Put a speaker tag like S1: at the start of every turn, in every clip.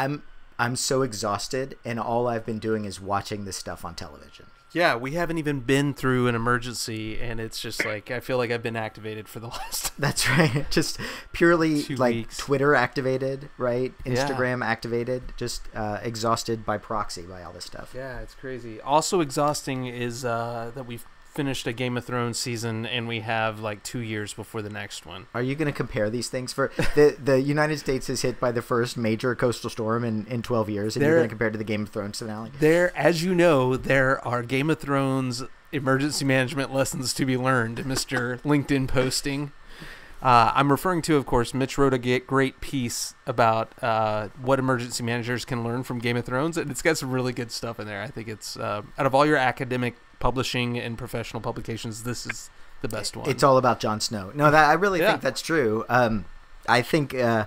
S1: I'm I'm so exhausted, and all I've been doing is watching this stuff on television.
S2: Yeah, we haven't even been through an emergency, and it's just like I feel like I've been activated for the last.
S1: That's right. Just purely like
S2: weeks.
S1: Twitter activated, right?
S2: Yeah.
S1: Instagram activated. Just uh, exhausted by proxy by all this stuff.
S2: Yeah, it's crazy. Also exhausting is uh, that we've finished a Game of Thrones season, and we have like two years before the next one.
S1: Are you going to compare these things? For the the United States is hit by the first major coastal storm in, in 12 years, and you're going to compare it to the Game of Thrones finale.
S2: There, as you know, there are Game of Thrones emergency management lessons to be learned, Mister LinkedIn posting. Uh, I'm referring to, of course, Mitch wrote a great piece about uh, what emergency managers can learn from Game of Thrones, and it's got some really good stuff in there. I think it's uh, out of all your academic publishing and professional publications, this is the best one.
S1: It's all about Jon Snow. No, that I really
S2: Yeah.
S1: think that's true. Um, I think uh,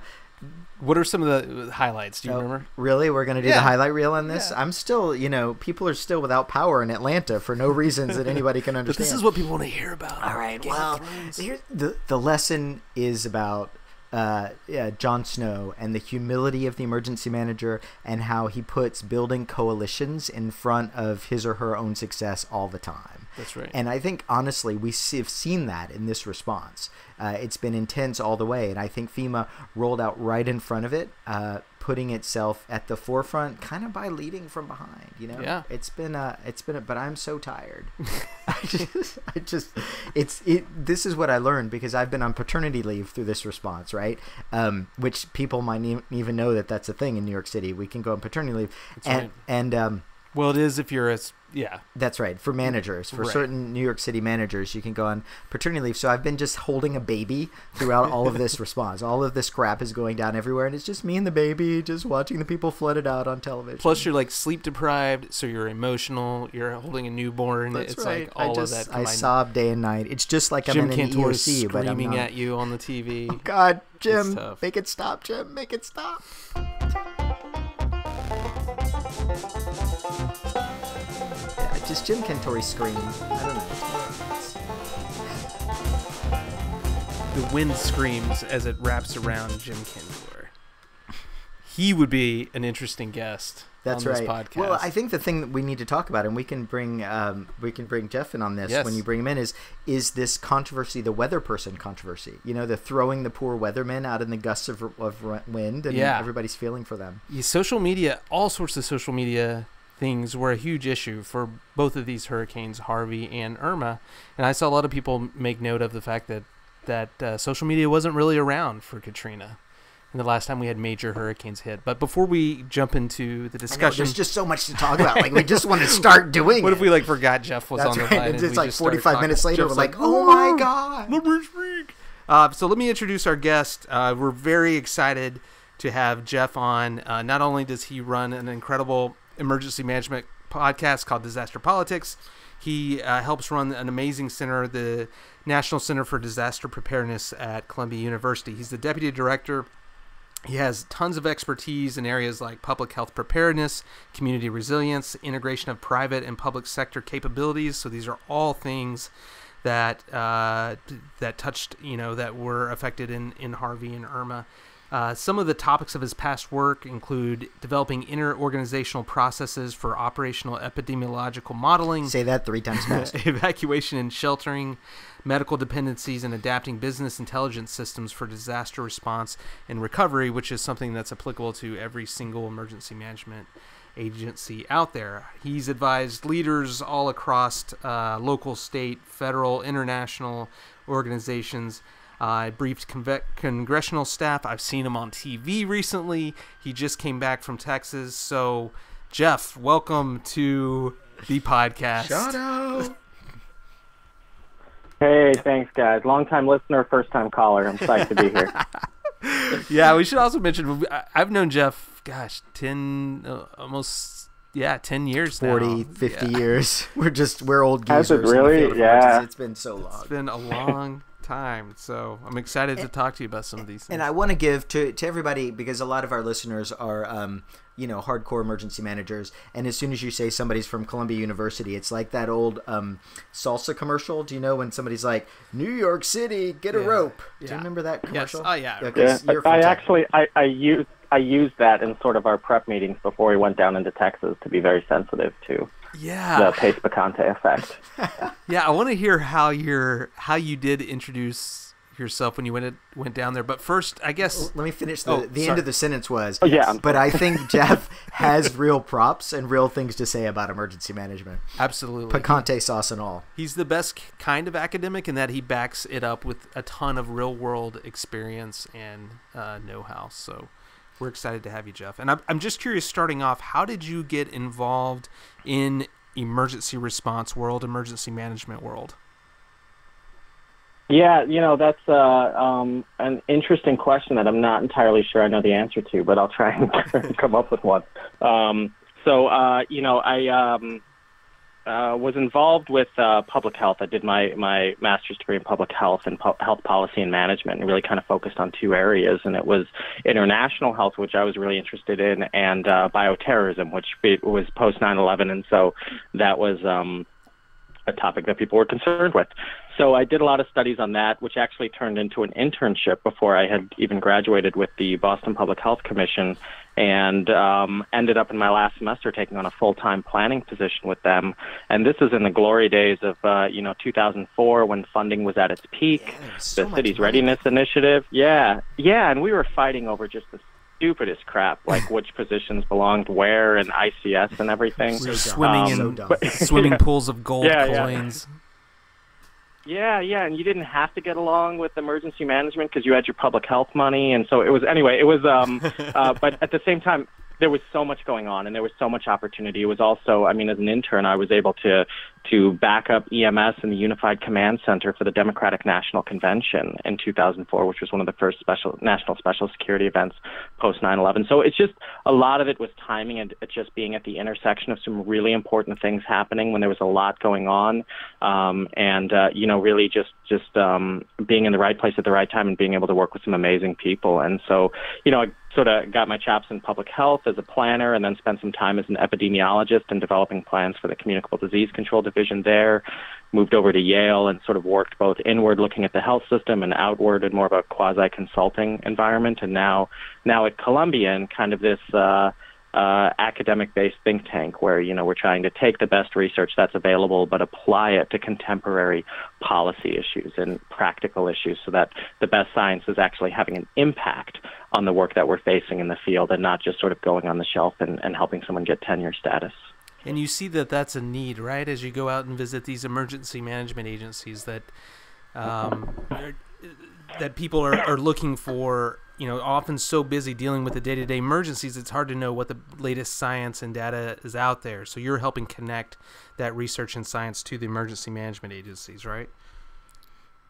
S2: what are some of the highlights? Do you
S1: Oh,
S2: remember?
S1: Really, we're going to do
S2: Yeah.
S1: the highlight reel on this?
S2: Yeah.
S1: I'm still, you know, people are still without power in Atlanta for no reasons that anybody can understand.
S2: But this is what people want to hear about.
S1: All right.
S2: Game
S1: well, here the the lesson is about uh, yeah, Jon Snow and the humility of the emergency manager and how he puts building coalitions in front of his or her own success all the time.
S2: That's right.
S1: And I think honestly, we have seen that in this response. Uh, it's been intense all the way, and I think FEMA rolled out right in front of it, uh, putting itself at the forefront, kind of by leading from behind. You know,
S2: Yeah.
S1: It's been uh, it's been, a, but I'm so tired. I just, I just, it's it. This is what I learned because I've been on paternity leave through this response, right? Um, which people might even know that that's a thing in New York City. We can go on paternity leave,
S2: That's
S1: and
S2: right.
S1: and um,
S2: well, it is if you're a yeah.
S1: that's right. For managers, for
S2: Right.
S1: certain New York City managers, you can go on paternity leave. So I've been just holding a baby throughout all of this response. All of this crap is going down everywhere, and it's just me and the baby just watching the people flooded out on television.
S2: Plus, you're like sleep deprived, so you're emotional. You're holding a newborn.
S1: that's
S2: it's
S1: right.
S2: like all
S1: I just
S2: of that.
S1: I
S2: combined.
S1: sob day and night. It's just like
S2: Jim
S1: I'm in an
S2: Cantore is
S1: EOC, but I'm
S2: screaming at you on the TV.
S1: Oh, God, Jim, make it stop, Jim, make it stop. Just Jim Cantore scream. I don't know.
S2: the wind screams as it wraps around Jim Cantore. He would be an interesting guest
S1: That's
S2: on
S1: right.
S2: this podcast.
S1: Well, I think the thing that we need to talk about, and we can bring um, we can bring Jeff in on this
S2: Yes.
S1: when you bring him in, is is this controversy, the weather person controversy? You know, the throwing the poor weathermen out in the gusts of, of wind, and
S2: Yeah.
S1: everybody's feeling for them.
S2: Yeah, social media, all sorts of social media things were a huge issue for both of these hurricanes, Harvey and Irma. And I saw a lot of people make note of the fact that that uh, social media wasn't really around for Katrina. And the last time we had major hurricanes hit. But before we jump into the
S1: I know,
S2: discussion,
S1: there's just so much to talk about. Like we just want to start doing.
S2: what
S1: it.
S2: if we like forgot Jeff was
S1: That's
S2: on the line?
S1: It's, like 45 minutes later.
S2: Jeff's
S1: We're like,
S2: like,
S1: oh my god.
S2: Speak. Uh, so let me introduce our guest. Uh, we're very excited to have Jeff on. Uh, not only does he run an incredible emergency management podcast called Disaster Politics, he uh, helps run an amazing center, the National Center for Disaster Preparedness at Columbia University. He's the deputy director. He has tons of expertise in areas like public health preparedness, community resilience, integration of private and public sector capabilities. So these are all things that uh, that touched, you know, that were affected in in Harvey and Irma. Uh, some of the topics of his past work include developing inter-organizational processes for operational epidemiological modeling,
S1: Say that three times fast.
S2: evacuation and sheltering, medical dependencies, and adapting business intelligence systems for disaster response and recovery, which is something that's applicable to every single emergency management agency out there. He's advised leaders all across uh, local, state, federal, international organizations. I briefed conve- congressional staff. I've seen him on TV recently. He just came back from Texas. So, Jeff, welcome to the podcast.
S1: Shut up.
S3: Hey, thanks, guys. Long time listener, first time caller. I'm psyched to be here.
S2: yeah, we should also mention I- I've known Jeff, gosh, 10, uh, almost, yeah, 10 years
S1: 40,
S2: now.
S1: 50
S2: Yeah.
S1: years. We're just we're old
S3: Has it
S1: geezers.
S3: really? Yeah.
S1: It's been so long.
S2: It's been a long time. So I'm excited to talk to you about some of these things.
S1: And I want to give to, to everybody because a lot of our listeners are, um, you know, hardcore emergency managers. And as soon as you say somebody's from Columbia University, it's like that old um, salsa commercial. Do you know when somebody's like, New York City, get a
S2: Yeah.
S1: rope? Do you remember that commercial?
S2: Oh, yeah.
S1: 'cause
S3: Yeah,
S1: you're
S3: I actually I, I used I used that in sort of our prep meetings before we went down into Texas to be very sensitive to
S2: yeah.
S3: the Pace Picante effect.
S2: Yeah, I want to hear how your how you did introduce yourself when you went went down there. But first, I guess
S1: Let me finish. The,
S2: Oh,
S1: the
S2: sorry.
S1: end of the sentence was,
S3: Oh, yeah,
S1: but I think Jeff has real props and real things to say about emergency management.
S2: absolutely
S1: Picante sauce and all.
S2: he's the best kind of academic in that he backs it up with a ton of real world experience and uh, know how. So we're excited to have you, Jeff. And I'm I'm just curious, starting off, how did you get involved in emergency response world, emergency management world?
S3: Yeah, you know that's uh, um, an interesting question that I'm not entirely sure I know the answer to, but I'll try and come up with one. Um, so, uh, you know, I um, uh, was involved with uh, public health. I did my my master's degree in public health and po- health policy and management, and really kind of focused on two areas. And it was international health, which I was really interested in, and uh, bioterrorism, which was post 9/11, and so that was. Um, a topic that people were concerned with. So I did a lot of studies on that, which actually turned into an internship before I had even graduated with the Boston Public Health Commission, and um, ended up in my last semester taking on a full-time planning position with them. And this is in the glory days of uh, you know 2004 when funding was at its peak.
S1: Yeah, so
S3: the city's
S1: money.
S3: readiness initiative. Yeah, yeah, and we were fighting over just the stupidest crap, like which positions belonged where and ICS and everything.
S2: We were swimming
S3: Um,
S2: in
S1: So
S2: swimming pools of gold
S3: yeah.
S2: coins.
S3: Yeah, yeah, yeah, and you didn't have to get along with emergency management because you had your public health money, and so it was anyway. It was, um, uh, but at the same time, there was so much going on, and there was so much opportunity. It was also, I mean, as an intern, I was able to to back up EMS and the Unified Command Center for the Democratic National Convention in 2004, which was one of the first special national special security events post 9/11. So it's just a lot of it was timing and just being at the intersection of some really important things happening when there was a lot going on, um, and uh, you know, really just just um, being in the right place at the right time and being able to work with some amazing people. And so, you know, sort of got my chops in public health as a planner, and then spent some time as an epidemiologist and developing plans for the communicable disease control division there. Moved over to Yale and sort of worked both inward, looking at the health system, and outward in more of a quasi consulting environment. And now, now at Columbia, in kind of this. Uh, uh, academic-based think tank where you know we're trying to take the best research that's available, but apply it to contemporary policy issues and practical issues, so that the best science is actually having an impact on the work that we're facing in the field, and not just sort of going on the shelf and, and helping someone get tenure status.
S2: And you see that that's a need, right? As you go out and visit these emergency management agencies, that um, that people are, are looking for. You know, often so busy dealing with the day-to-day emergencies, it's hard to know what the latest science and data is out there. So you're helping connect that research and science to the emergency management agencies, right?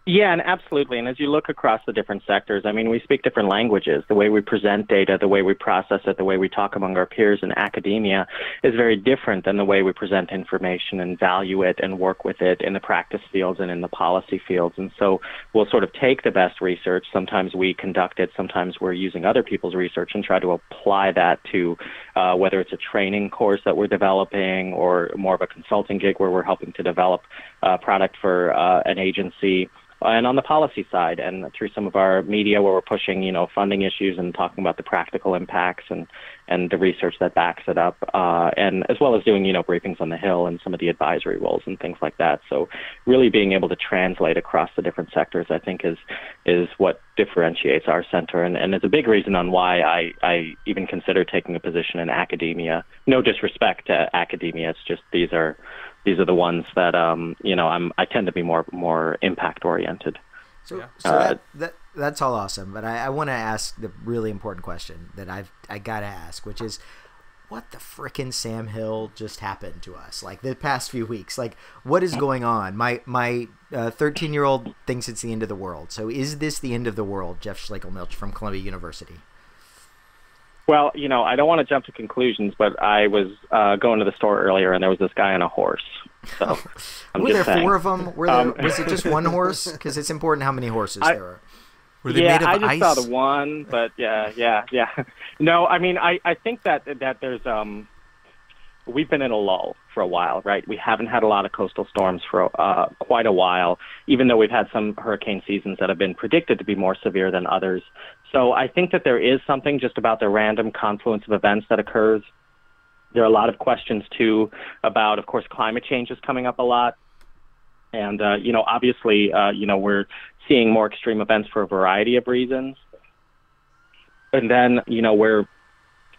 S3: Yeah, and absolutely. And as you look across the different sectors, I mean, we speak different languages. The way we present data, the way we process it, the way we talk among our peers in academia is very different than the way we present information and value it and work with it in the practice fields and in the policy fields. And so we'll sort of take the best research. Sometimes we conduct it, sometimes we're using other people's research and try to apply that to uh, whether it's a training course that we're developing or more of a consulting gig where we're helping to develop a product for uh, an agency and on the policy side and through some of our media where we're pushing you know funding issues and talking about the practical impacts and and the research that backs it up uh, and as well as doing you know briefings on the hill and some of the advisory roles and things like that. So really being able to translate across the different sectors i think is is what differentiates our center. And, and is a big reason on why I, I even consider taking a position in academia. No disrespect to academia. It's just these are these are the ones that um, you know I'm I tend to be more more impact oriented.
S1: So,
S2: Yeah.
S1: so
S3: Uh,
S1: that, that that's all awesome, but I, I want to ask the really important question that I've I gotta ask, which is, what the frickin' Sam Hill just happened to us? Like the past few weeks, like what is going on? My my thirteen year old thinks it's the end of the world. So is this the end of the world? Jeff Schlegelmilch from Columbia University.
S3: Well, you know I don't want to jump to conclusions, but I was uh, going to the store earlier and there was this guy on a horse, So I'm
S1: Were there
S3: saying.
S1: four of them? Were there,
S3: Um,
S1: was it just one horse? Because it's important how many horses
S3: I-
S1: there are.
S2: Were they
S3: yeah,
S2: made of
S3: I just
S2: ice?
S3: saw the one, but yeah, yeah, yeah. No, I mean, I I think that that there's um, we've been in a lull for a while, right? We haven't had a lot of coastal storms for uh, quite a while, even though we've had some hurricane seasons that have been predicted to be more severe than others. So I think that there is something just about the random confluence of events that occurs. There are a lot of questions too about, of course, climate change is coming up a lot. And, uh, you know, obviously, uh, you know, we're seeing more extreme events for a variety of reasons. And then, you know, we're,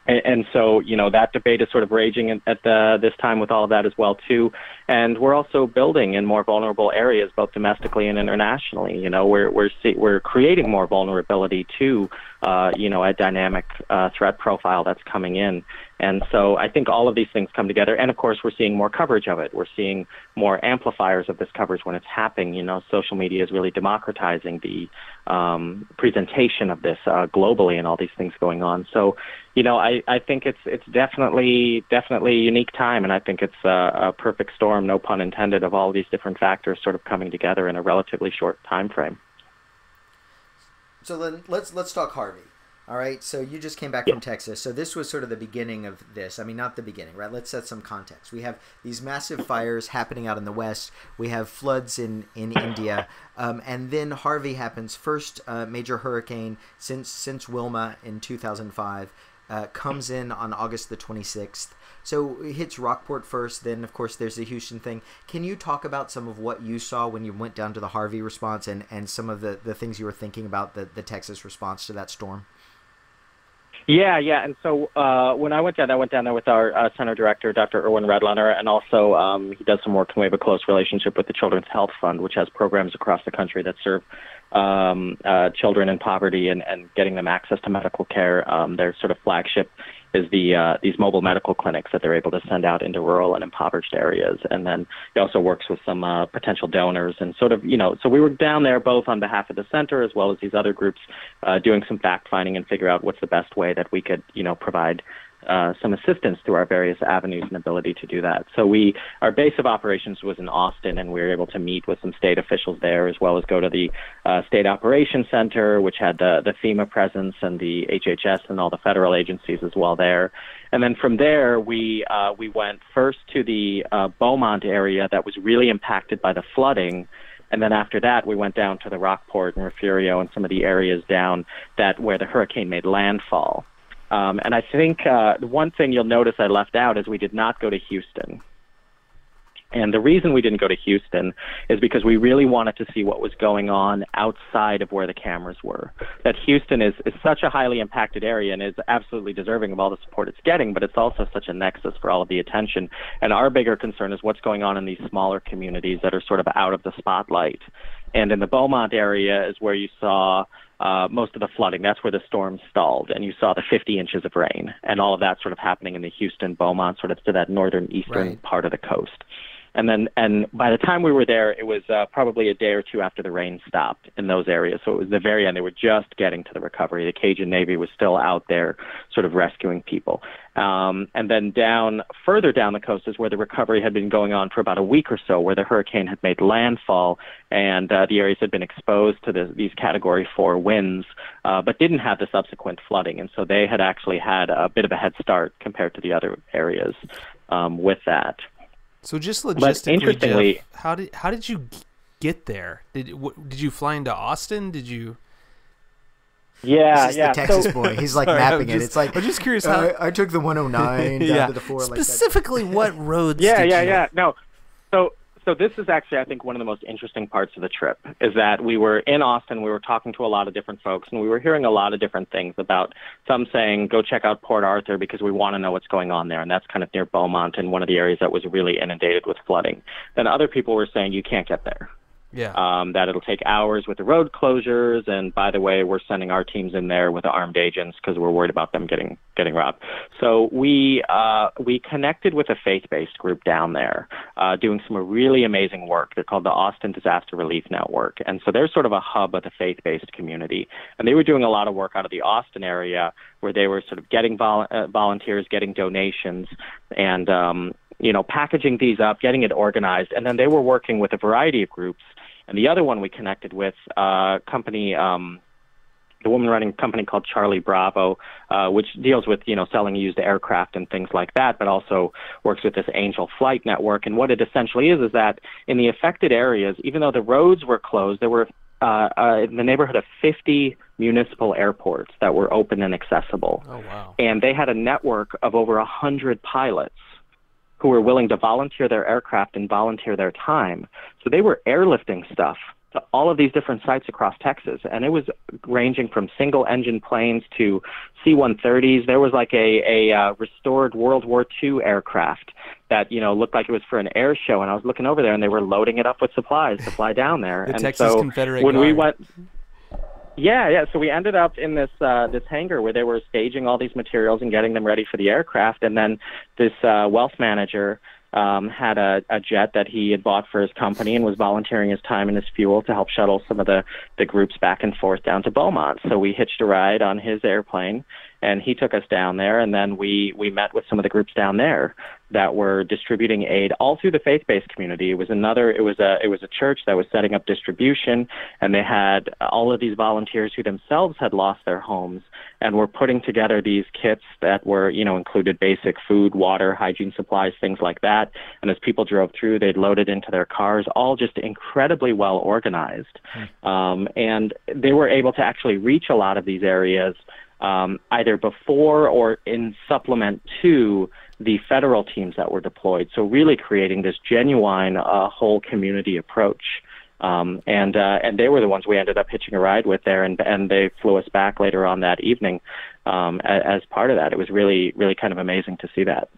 S3: and, and so, you know, that debate is sort of raging at, the, this time with all of that as well, too. And we're also building in more vulnerable areas, both domestically and internationally. You know, we're, we're, see, we're creating more vulnerability to, uh, you know, a dynamic uh, threat profile that's coming in. And so I think all of these things come together. And of course, we're seeing more coverage of it. We're seeing more amplifiers of this coverage when it's happening. You know, social media is really democratizing the um, presentation of this uh, globally and all these things going on. So, you know, I, I think it's it's definitely definitely a unique time, and I think it's a, a perfect storm, no pun intended, of all these different factors sort of coming together in a relatively short time frame.
S1: So then let's let's talk Harvey. All right. So you just came back
S3: Yeah.
S1: from Texas. So this was sort of the beginning of this. I mean, not the beginning, right? Let's set some context. We have these massive fires happening out in the west. We have floods in in India, um, and then Harvey happens. First uh, major hurricane since since Wilma in 2005 uh, comes in on August the 26th. So it hits Rockport first, then of course there's the Houston thing. Can you talk about some of what you saw when you went down to the Harvey response and, and some of the, the things you were thinking about the, the Texas response to that storm?
S3: Yeah, yeah. And so uh, when I went down, I went down there with our uh, center director, Dr. Irwin Redlener, and also um, he does some work and we have a close relationship with the Children's Health Fund, which has programs across the country that serve um, uh, children in poverty and, and getting them access to medical care. Um, their sort of flagship is the uh, these mobile medical clinics that they're able to send out into rural and impoverished areas. And then he also works with some uh, potential donors and sort of you know. So we were down there both on behalf of the center as well as these other groups, uh, doing some fact finding and figure out what's the best way that we could you know provide uh, some assistance through our various avenues and ability to do that. So we, our base of operations was in Austin, and we were able to meet with some state officials there, as well as go to the uh, state operations center, which had the the FEMA presence and the HHS and all the federal agencies as well there. And then from there, we uh, we went first to the uh, Beaumont area that was really impacted by the flooding. And then after that, we went down to the Rockport and Refugio and some of the areas down that where the hurricane made landfall. Um, and I think uh, the one thing you'll notice I left out is we did not go to Houston. And the reason we didn't go to Houston is because we really wanted to see what was going on outside of where the cameras were. That Houston is, is such a highly impacted area and is absolutely deserving of all the support it's getting, but it's also such a nexus for all of the attention. And our bigger concern is what's going on in these smaller communities that are sort of out of the spotlight. And in the Beaumont area is where you saw uh, most of the flooding. That's where the storm stalled, and you saw the 50 inches of rain, and all of that sort of happening in the Houston, Beaumont, sort of to that northern eastern
S1: Right.
S3: part of the coast. And then, and by the time we were there, it was uh, probably a day or two after the rain stopped in those areas. So it was the very end. They were just getting to the recovery. The Cajun Navy was still out there, sort of rescuing people. Um, and then down further down the coast is where the recovery had been going on for about a week or so, where the hurricane had made landfall and uh, the areas had been exposed to the, these Category Four winds, uh, but didn't have the subsequent flooding. And so they had actually had a bit of a head start compared to the other areas um, with that.
S2: So just logistically,
S3: interestingly-
S2: Jeff, how did how did you get there? Did what, did you fly into Austin? Did you?
S3: Yeah,
S1: This is
S3: yeah.
S1: the Texas
S3: so,
S1: boy. He's like
S2: Sorry,
S1: mapping
S2: I'm
S1: it. It's like
S2: I'm just curious how.
S1: uh, I took the 109 down
S2: yeah,
S1: to the four like
S2: specifically what roads?
S3: yeah,
S2: did
S3: yeah,
S2: you-
S3: yeah. No, so so this is actually I think one of the most interesting parts of the trip is that we were in Austin. We were talking to a lot of different folks, and we were hearing a lot of different things about some saying go check out Port Arthur because we want to know what's going on there, and that's kind of near Beaumont and one of the areas that was really inundated with flooding. Then other people were saying you can't get there.
S2: Yeah.
S3: um, that it'll take hours with the road closures. And by the way, we're sending our teams in there with armed agents because we're worried about them getting getting robbed. So we uh, we connected with a faith-based group down there, uh, doing some really amazing work. They're called the Austin Disaster Relief Network, and so they're sort of a hub of the faith-based community. And they were doing a lot of work out of the Austin area where they were sort of getting vol- uh, volunteers, getting donations, and um, you know packaging these up, getting it organized, and then they were working with a variety of groups. And the other one we connected with, uh, company. Um, the woman running a company called Charlie Bravo, uh, which deals with you know selling used aircraft and things like that, but also works with this Angel Flight Network. And what it essentially is is that in the affected areas, even though the roads were closed, there were uh, uh, in the neighborhood of 50 municipal airports that were open and accessible.
S2: Oh wow!
S3: And they had a network of over a hundred pilots who were willing to volunteer their aircraft and volunteer their time. So they were airlifting stuff to all of these different sites across Texas, and it was ranging from single-engine planes to C-130s. There was like a a uh, restored World War II aircraft that you know looked like it was for an air show, and I was looking over there, and they were loading it up with supplies to fly down there.
S2: the
S3: and
S2: Texas
S3: so
S2: Confederate
S3: when we
S2: Guard.
S3: went. Yeah, yeah. So we ended up in this uh, this hangar where they were staging all these materials and getting them ready for the aircraft, and then this uh, wealth manager um, had a, a jet that he had bought for his company and was volunteering his time and his fuel to help shuttle some of the the groups back and forth down to Beaumont. So we hitched a ride on his airplane, and he took us down there, and then we we met with some of the groups down there that were distributing aid all through the faith-based community. It was another it was a it was a church that was setting up distribution and they had all of these volunteers who themselves had lost their homes and were putting together these kits that were, you know, included basic food, water, hygiene supplies, things like that. And as people drove through, they'd load it into their cars, all just incredibly well organized. Um, and they were able to actually reach a lot of these areas um, either before or in supplement to the federal teams that were deployed. So really creating this genuine uh, whole community approach. Um, and uh, and they were the ones we ended up hitching a ride with there, and and they flew us back later on that evening um, as, as part of that. It was really really kind of amazing to see that.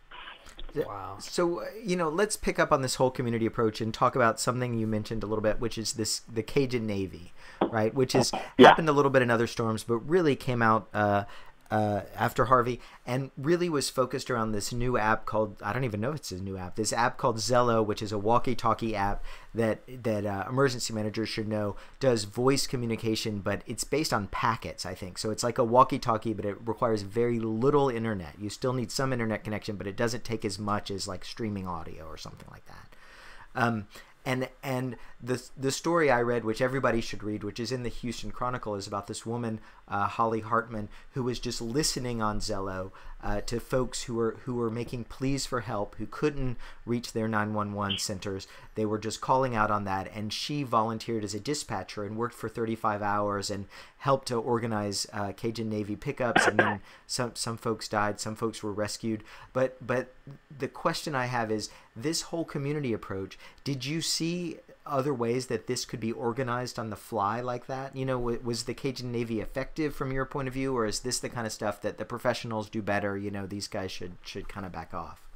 S2: Wow.
S1: So uh, you know, let's pick up on this whole community approach and talk about something you mentioned a little bit, which is this the Cajun Navy, right? Which has
S3: Yeah.
S1: happened a little bit in other storms, but really came out uh, uh, after Harvey and really was focused around this new app called I don't even know if it's a new app. This app called Zello, which is a walkie-talkie app that that uh, emergency managers should know does voice communication, but it's based on packets. I think so. It's like a walkie-talkie, but it requires very little internet. You still need some internet connection, but it doesn't take as much as like streaming audio or something like that. Um, and and the the story I read, which everybody should read, which is in the Houston Chronicle, is about this woman, uh, Holly Hartman, who was just listening on Zello uh, to folks who were who were making pleas for help, who couldn't reach their 911 centers. They were just calling out on that, and she volunteered as a dispatcher and worked for 35 hours and helped to organize uh, Cajun Navy pickups. And then some some folks died, some folks were rescued. But but the question I have is this whole community approach. Did you see other ways that this could be organized on the fly like that? You know, was the Cajun Navy effective from your point of view, or is this the kind of stuff that the professionals do better? You know, these guys should should kind of back off.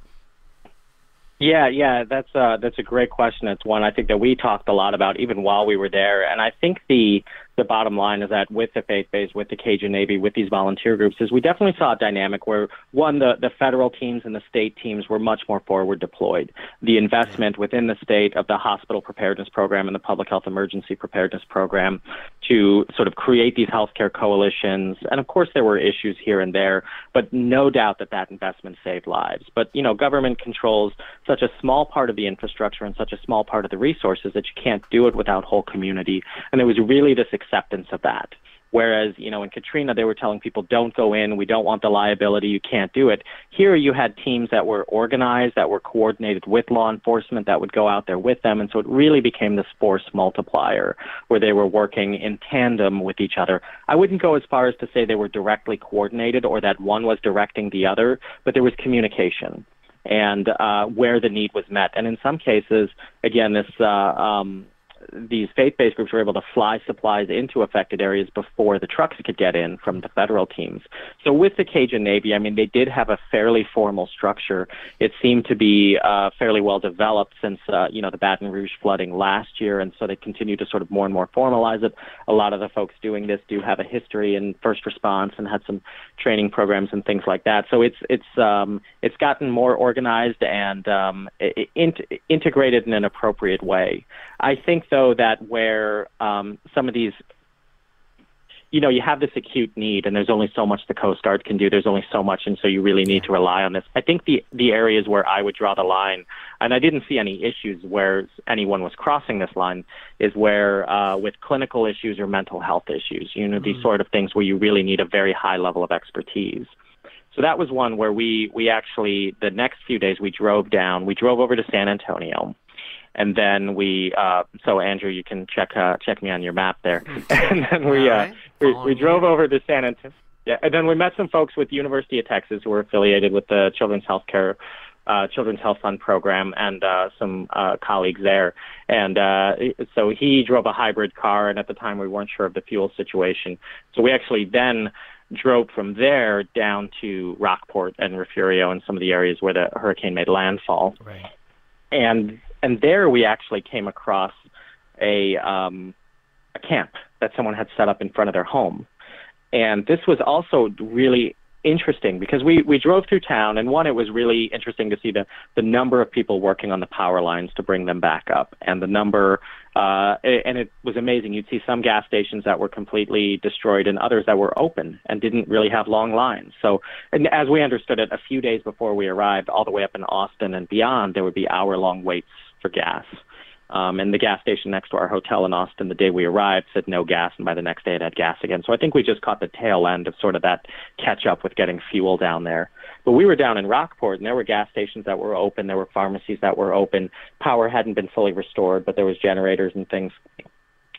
S3: Yeah, yeah, that's that's a great question. It's one I think that we talked a lot about even while we were there, and I think the the bottom line is that with the faith base, with the Cajun Navy, with these volunteer groups, is we definitely saw a dynamic where one, the the federal teams and the state teams were much more forward deployed. The investment within the state of the hospital preparedness program and the public health emergency preparedness program to sort of create these healthcare coalitions, and of course there were issues here and there, but no doubt that that investment saved lives. But you know, government controls such a small part of the infrastructure and such a small part of the resources that you can't do it without whole community. And there was really this acceptance of that. Whereas, you know, in Katrina, they were telling people, don't go in, we don't want the liability, you can't do it. Here, you had teams that were organized, that were coordinated with law enforcement, that would go out there with them. And so it really became this force multiplier where they were working in tandem with each other. I wouldn't go as far as to say they were directly coordinated or that one was directing the other, but there was communication and uh, where the need was met. And in some cases, again, this uh, um, these faith-based groups were able to fly supplies into affected areas before the trucks could get in from the federal teams. So with the Cajun Navy, I mean, they did have a fairly formal structure. It seemed to be uh, fairly well developed since uh, you know the Baton Rouge flooding last year, and so they continue to sort of more and more formalize it. A lot of the folks doing this do have a history in first response and had some training programs and things like that. So it's it's um, it's gotten more organized and um, in- integrated in an appropriate way. I think though that where um, some of these you know, you have this acute need, and there's only so much the Coast Guard can do. There's only so much, and so you really need to rely on this. I think the the areas where I would draw the line, and I didn't see any issues where anyone was crossing this line, is where uh, with clinical issues or mental health issues, you know, mm. these sort of things where you really need a very high level of expertise. So that was one where we we actually the next few days we drove down. We drove over to San Antonio and then we uh so andrew you can check uh check me on your map there and then we uh right. we, we drove over to san antonio yeah and then we met some folks with university of texas who are affiliated with the children's health care uh, Children's Health Fund program and uh, some uh, colleagues there. And uh, so he drove a hybrid car, and at the time we weren't sure of the fuel situation. So we actually then drove from there down to Rockport and Refugio and some of the areas where the hurricane made landfall.
S1: Right.
S3: And and there we actually came across a um, a camp that someone had set up in front of their home, and this was also really interesting because we we drove through town and one it was really interesting to see the the number of people working on the power lines to bring them back up and the number uh and it was amazing. You'd see some gas stations that were completely destroyed and others that were open and didn't really have long lines. So and as we understood it a few days before we arrived all the way up in Austin and beyond there would be hour long waits for gas. Um, and the gas station next to our hotel in Austin, the day we arrived, said no gas, and by the next day it had gas again. So I think we just caught the tail end of sort of that catch up with getting fuel down there. But we were down in Rockport, and there were gas stations that were open, there were pharmacies that were open. Power hadn't been fully restored, but there was generators and things.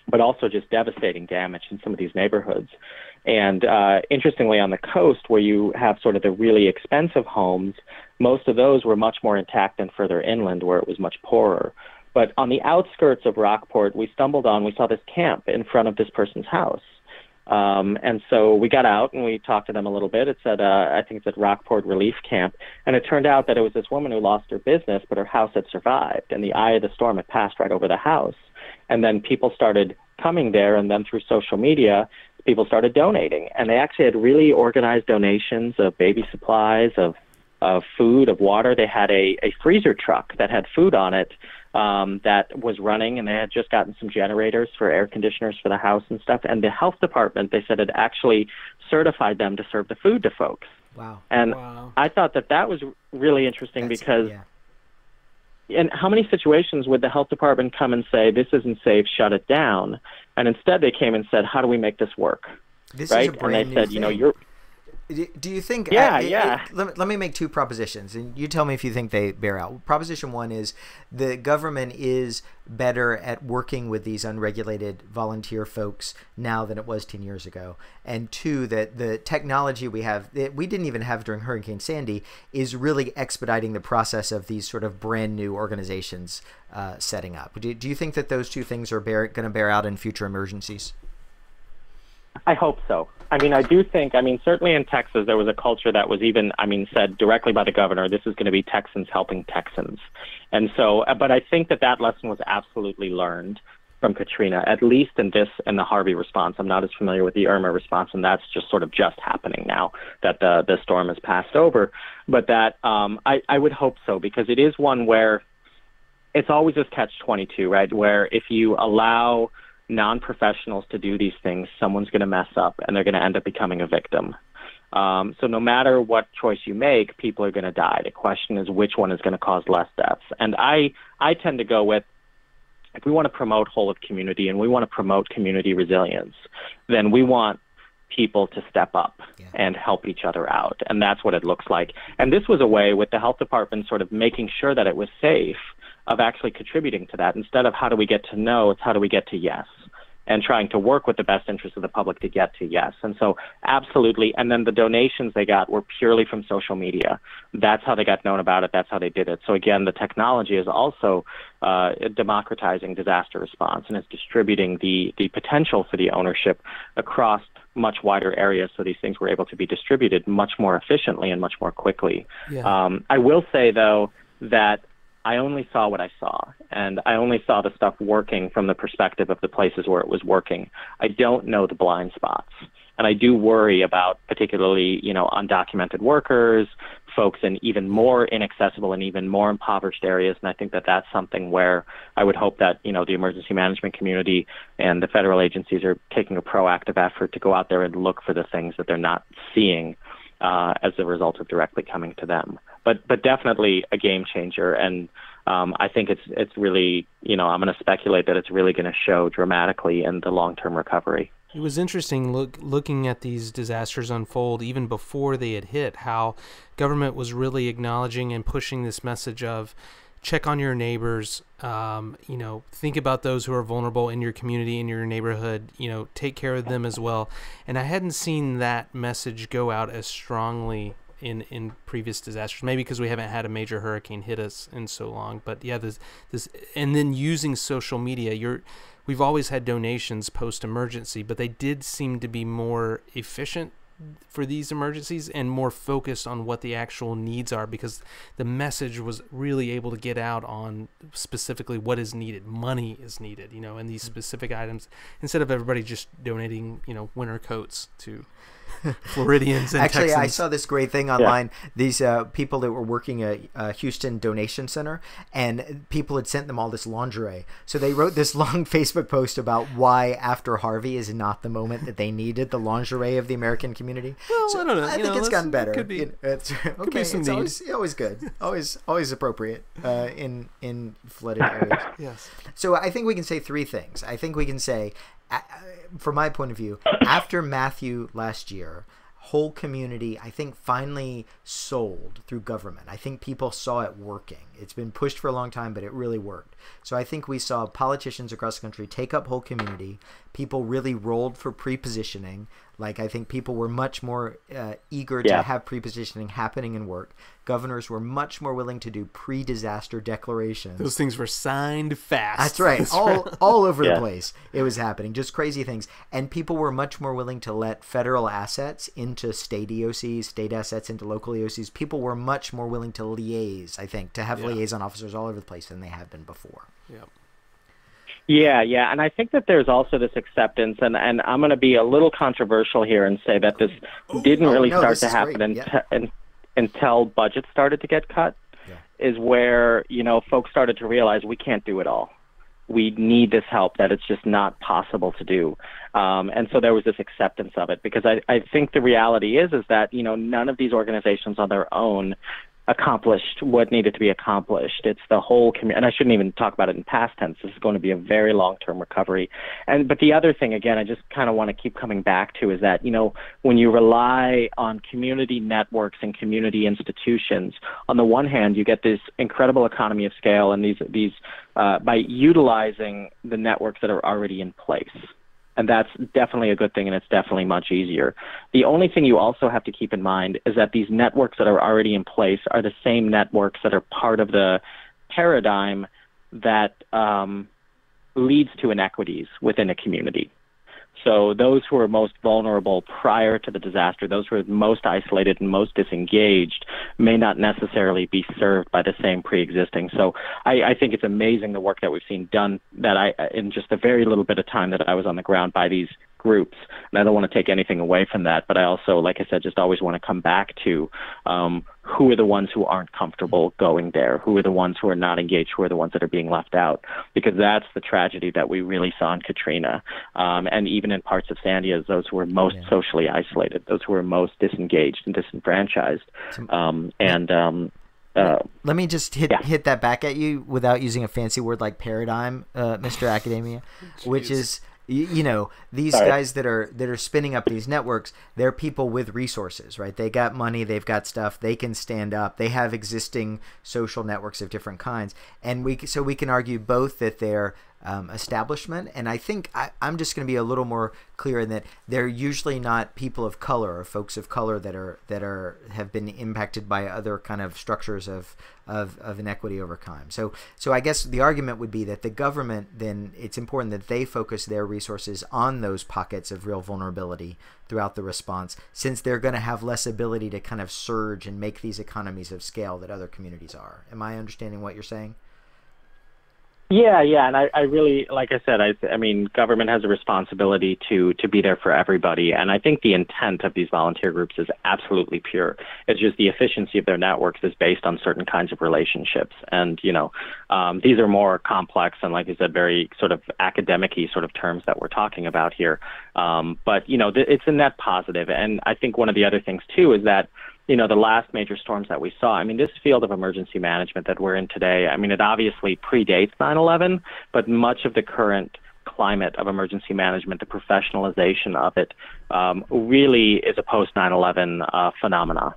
S3: But also just devastating damage in some of these neighborhoods. And uh, interestingly, on the coast, where you have sort of the really expensive homes, most of those were much more intact than further inland, where it was much poorer. But on the outskirts of Rockport, we stumbled on, we saw this camp in front of this person's house. Um, and so we got out and we talked to them a little bit. It said, uh, I think it's at Rockport Relief Camp. And it turned out that it was this woman who lost her business, but her house had survived. And the eye of the storm had passed right over the house. And then people started coming there, and then through social media, people started donating. And they actually had really organized donations of baby supplies, of of food, of water. They had a, a freezer truck that had food on it um, that was running, and they had just gotten some generators for air conditioners for the house and stuff. And the health department, they said, had actually certified them to serve the food to folks.
S1: Wow.
S3: And
S1: wow.
S3: I thought that that was really interesting
S1: That's,
S3: because.
S1: Yeah.
S3: And how many situations would the health department come and say, "This isn't safe, shut it down"? And instead, they came and said, "How do we make this work?"
S1: This
S3: right?
S1: is a brand
S3: and they said,
S1: new
S3: "You know, you're."
S1: Do you think?
S3: Yeah,
S1: uh,
S3: yeah.
S1: It, let, let me make two propositions, and you tell me if you think they bear out. Proposition one is the government is better at working with these unregulated volunteer folks now than it was ten years ago, and two that the technology we have that we didn't even have during Hurricane Sandy is really expediting the process of these sort of brand new organizations uh, setting up. Do, do you think that those two things are going to bear out in future emergencies?
S3: I hope so. I mean, I do think, I mean, certainly in Texas, there was a culture that was even, I mean, said directly by the governor, this is going to be Texans helping Texans. And so, uh, but I think that that lesson was absolutely learned from Katrina, at least in this and the Harvey response. I'm not as familiar with the Irma response, and that's just sort of just happening now that the, the storm has passed over. But that um, I, I would hope so, because it is one where it's always this catch 22, right? Where if you allow non-professionals to do these things, someone's going to mess up and they're going to end up becoming a victim. Um, so no matter what choice you make, people are going to die. The question is which one is going to cause less deaths. And I I tend to go with if we want to promote whole of community and we want to promote community resilience, then we want people to step up
S1: Yeah.
S3: and help each other out. And that's what it looks like. And this was a way with the health department sort of making sure that it was safe of actually contributing to that. Instead of how do we get to no, it's how do we get to yes. And trying to work with the best interest of the public to get to yes. And so, absolutely. And then the donations they got were purely from social media. That's how they got known about it. That's how they did it. So, again, the technology is also uh, democratizing disaster response and is distributing the, the potential for the ownership across much wider areas so these things were able to be distributed much more efficiently and much more quickly.
S2: Yeah.
S3: Um, I will say, though, that I only saw what I saw, and I only saw the stuff working from the perspective of the places where it was working. I don't know the blind spots. And I do worry about particularly, you know, undocumented workers, folks in even more inaccessible and even more impoverished areas. And I think that that's something where I would hope that, you know, the emergency management community and the federal agencies are taking a proactive effort to go out there and look for the things that they're not seeing uh, as a result of directly coming to them. But but definitely a game changer, and um, I think it's it's really you know I'm going to speculate that it's really going to show dramatically in the long term recovery.
S2: It was interesting look, looking at these disasters unfold even before they had hit, how government was really acknowledging and pushing this message of check on your neighbors. Um, you know, think about those who are vulnerable in your community, in your neighborhood. You know, take care of them as well. And I hadn't seen that message go out as strongly in in previous disasters. Maybe because we haven't had a major hurricane hit us in so long. But yeah, this this and then using social media, you're we've always had donations post emergency, but they did seem to be more efficient for these emergencies and more focused on what the actual needs are because the message was really able to get out on specifically what is needed money is needed you know and these mm. specific items instead of everybody just donating you know winter coats to Floridians and
S1: Actually,
S2: Texans.
S1: I saw this great thing online. Yeah. These uh, people that were working at a Houston donation center, and people had sent them all this lingerie. So they wrote this long Facebook post about why after Harvey is not the moment that they needed the lingerie of the American community.
S2: Well,
S1: so
S2: I don't know.
S1: I
S2: you
S1: think
S2: know,
S1: it's gotten better.
S2: Could be,
S1: you know, it's, okay,
S2: could be some
S1: it's
S2: need.
S1: always, always good, always always appropriate uh, in in flooded areas.
S2: yes.
S1: So I think we can say three things. I think we can say, from my point of view, after Matthew last year whole community, I think, finally sold through government. I think people saw it working. It's been pushed for a long time, but it really worked. So I think we saw politicians across the country take up whole community. People really rolled for pre-positioning. Like I think people were much more uh, eager
S3: Yeah.
S1: to have pre-positioning happening in work. Governors were much more willing to do pre-disaster declarations.
S2: Those things were signed fast.
S1: That's right. all all over
S3: Yeah.
S1: the place. It was happening. Just crazy things. And people were much more willing to let federal assets into state EOCs, state assets into local EOCs. People were much more willing to liaise, I think, to have
S2: Yeah.
S1: liaison officers all over the place than they have been before.
S2: Yep.
S3: Yeah, yeah, and I think that there's also this acceptance, and and I'm going to be a little controversial here and say that this didn't
S1: oh,
S3: really
S1: no,
S3: start to happen
S1: great,
S3: until,
S1: yeah.
S3: until budgets started to get cut.
S1: Yeah.
S3: Is where you know folks started to realize we can't do it all. We need this help that it's just not possible to do, um, and so there was this acceptance of it because I I think the reality is is that you know none of these organizations on their own accomplished what needed to be accomplished. It's the whole community, and I shouldn't even talk about it in past tense. This is going to be a very long-term recovery. And but the other thing, again, I just kind of want to keep coming back to is that you know when you rely on community networks and community institutions, on the one hand, you get this incredible economy of scale, and these these uh, by utilizing the networks that are already in place and that's definitely a good thing and it's definitely much easier. The only thing you also have to keep in mind is that these networks that are already in place are the same networks that are part of the paradigm that um, leads to inequities within a community. So those who are most vulnerable prior to the disaster, those who are most isolated and most disengaged, may not necessarily be served by the same pre-existing. So I, I think it's amazing the work that we've seen done that I in just a very little bit of time that I was on the ground by these groups. And I don't want to take anything away from that, but I also, like I said, just always want to come back to um, who are the ones who aren't comfortable going there, who are the ones who are not engaged, who are the ones that are being left out, because that's the tragedy that we really saw in Katrina, um, and even in parts of Sandy, as those who were most
S1: Yeah.
S3: socially isolated, those who were most disengaged and disenfranchised, um, and um, uh,
S1: Let me just hit
S3: Yeah.
S1: hit that back at you without using a fancy word like paradigm, uh, Mr. Academia, which is you, you know these
S3: Sorry.
S1: guys that are that are spinning up these networks. They're people with resources, right? They got money, they've got stuff, they can stand up. They have existing social networks of different kinds, and we so we can argue both that they're um, establishment, and I think I, I'm just going to be a little more clear in that they're usually not people of color or folks of color that are that are have been impacted by other kind of structures of of, of inequity over time. So so I guess the argument would be that the government then it's important that they focus their resources on those pockets of real vulnerability throughout the response, since they're going to have less ability to kind of surge and make these economies of scale that other communities are. Am I understanding what you're saying?
S3: Yeah, yeah, and I, I really, like I said, I, I mean, government has a responsibility to to be there for everybody, and I think the intent of these volunteer groups is absolutely pure. It's just the efficiency of their networks is based on certain kinds of relationships, and you know, um, these are more complex and, like I said, very sort of academic-y sort of terms that we're talking about here. Um, but you know, th- it's a net positive, and I think one of the other things too is that you know, the last major storms that we saw. I mean, this field of emergency management that we're in today, I mean, it obviously predates 9 11, but much of the current climate of emergency management, the professionalization of it, um, really is a post 9 11 uh, phenomena.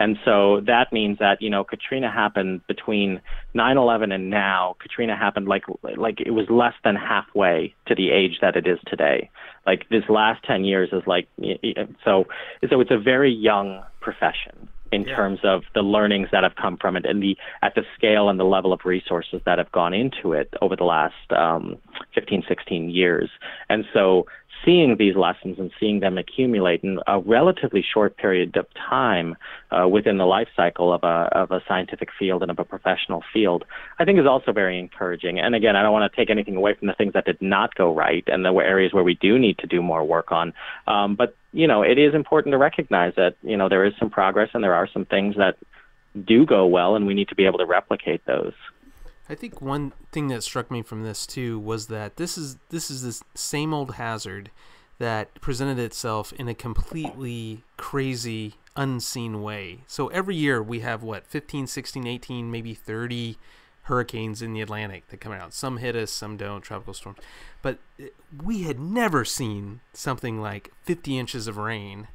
S3: And so that means that you know Katrina happened between 9/11 and now. Katrina happened like like it was less than halfway to the age that it is today. Like this last 10 years is like so so it's a very young profession in yeah. terms of the learnings that have come from it and the at the scale and the level of resources that have gone into it over the last um, 15 16 years and so seeing these lessons and seeing them accumulate in a relatively short period of time uh, within the life cycle of a, of a scientific field and of a professional field, I think is also very encouraging. And again, I don't want to take anything away from the things that did not go right and the areas where we do need to do more work on. Um, but, you know, it is important to recognize that, you know, there is some progress and there are some things that do go well and we need to be able to replicate those.
S2: I think one thing that struck me from this too was that this is this is this same old hazard that presented itself in a completely crazy unseen way. So every year we have what 15, 16, 18, maybe 30 hurricanes in the Atlantic that come out. Some hit us, some don't, tropical storms. But eh, we had never seen something like 50 inches of rain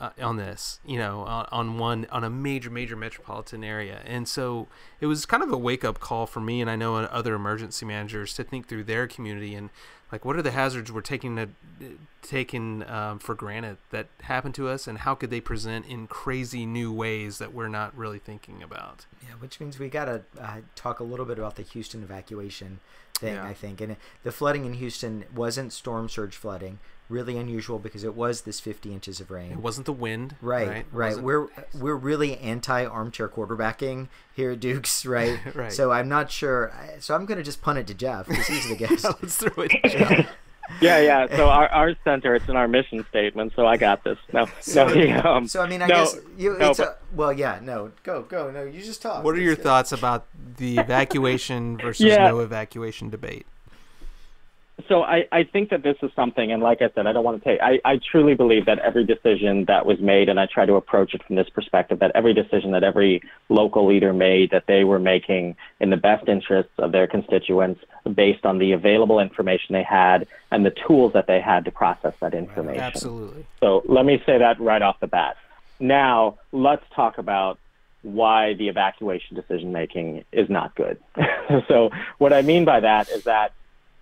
S2: uh, on this, you know, on, on, one on a major major metropolitan area, and so it was kind of a wake up call for me, and I know other emergency managers to think through their community and like what are the hazards we're taking to, taking um, for granted that happen to us, and how could they present in crazy new ways that we're not really thinking about?
S1: Yeah, which means we gotta uh, talk a little bit about the Houston evacuation thing, yeah. I think, and the flooding in Houston wasn't storm surge flooding really unusual because it was this 50 inches of rain.
S2: It wasn't the wind.
S1: Right, right. right. We're we're really anti armchair quarterbacking here at Dukes, right? right. So I'm not sure. So I'm going to just punt it to Jeff because he's the guest.
S2: yeah, let's throw it to Jeff.
S3: yeah, yeah. So our, our center, it's in our mission statement. So I got this. No,
S1: so, no. Yeah, um, so I mean, I no, guess you. No, it's but, a, well, yeah. No, go, go. No, you just talk.
S2: What are your thoughts about the evacuation versus yeah. no evacuation debate?
S3: So I, I think that this is something, and like I said, I don't want to take, I, I truly believe that every decision that was made, and I try to approach it from this perspective, that every decision that every local leader made, that they were making in the best interests of their constituents based on the available information they had and the tools that they had to process that information.
S2: Absolutely.
S3: So let me say that right off the bat. Now, let's talk about why the evacuation decision making is not good. so, what I mean by that is that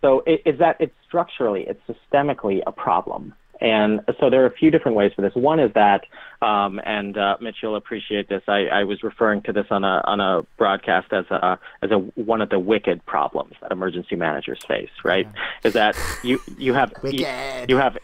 S3: so it, is that it's structurally, it's systemically a problem. And so there are a few different ways for this. One is that, um, and uh, Mitch, you'll appreciate this. I, I, was referring to this on a on a broadcast as a as a one of the wicked problems that emergency managers face. Right? Is that you you have you, you, have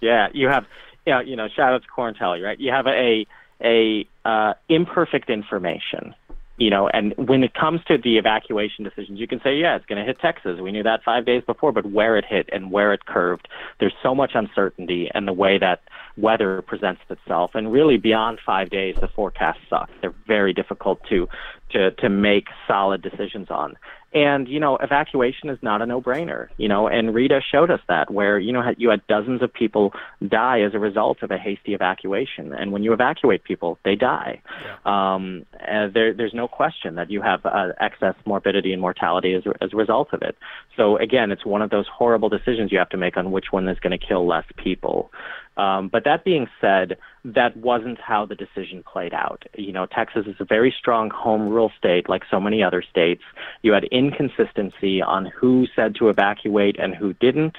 S3: yeah you have yeah you know shout out to Corn right? You have a a uh, imperfect information you know, and when it comes to the evacuation decisions, you can say, yeah, it's going to hit Texas. We knew that five days before, but where it hit and where it curved, there's so much uncertainty and the way that weather presents itself. And really, beyond five days, the forecasts suck. They're very difficult to to to make solid decisions on. And, you know, evacuation is not a no brainer, you know, and Rita showed us that where, you know, you had dozens of people die as a result of a hasty evacuation. And when you evacuate people, they die. Yeah. Um, there, there's no question that you have uh, excess morbidity and mortality as, as a result of it. So again, it's one of those horrible decisions you have to make on which one is going to kill less people. Um, but that being said, that wasn't how the decision played out. You know, Texas is a very strong home rule state, like so many other states. You had inconsistency on who said to evacuate and who didn't.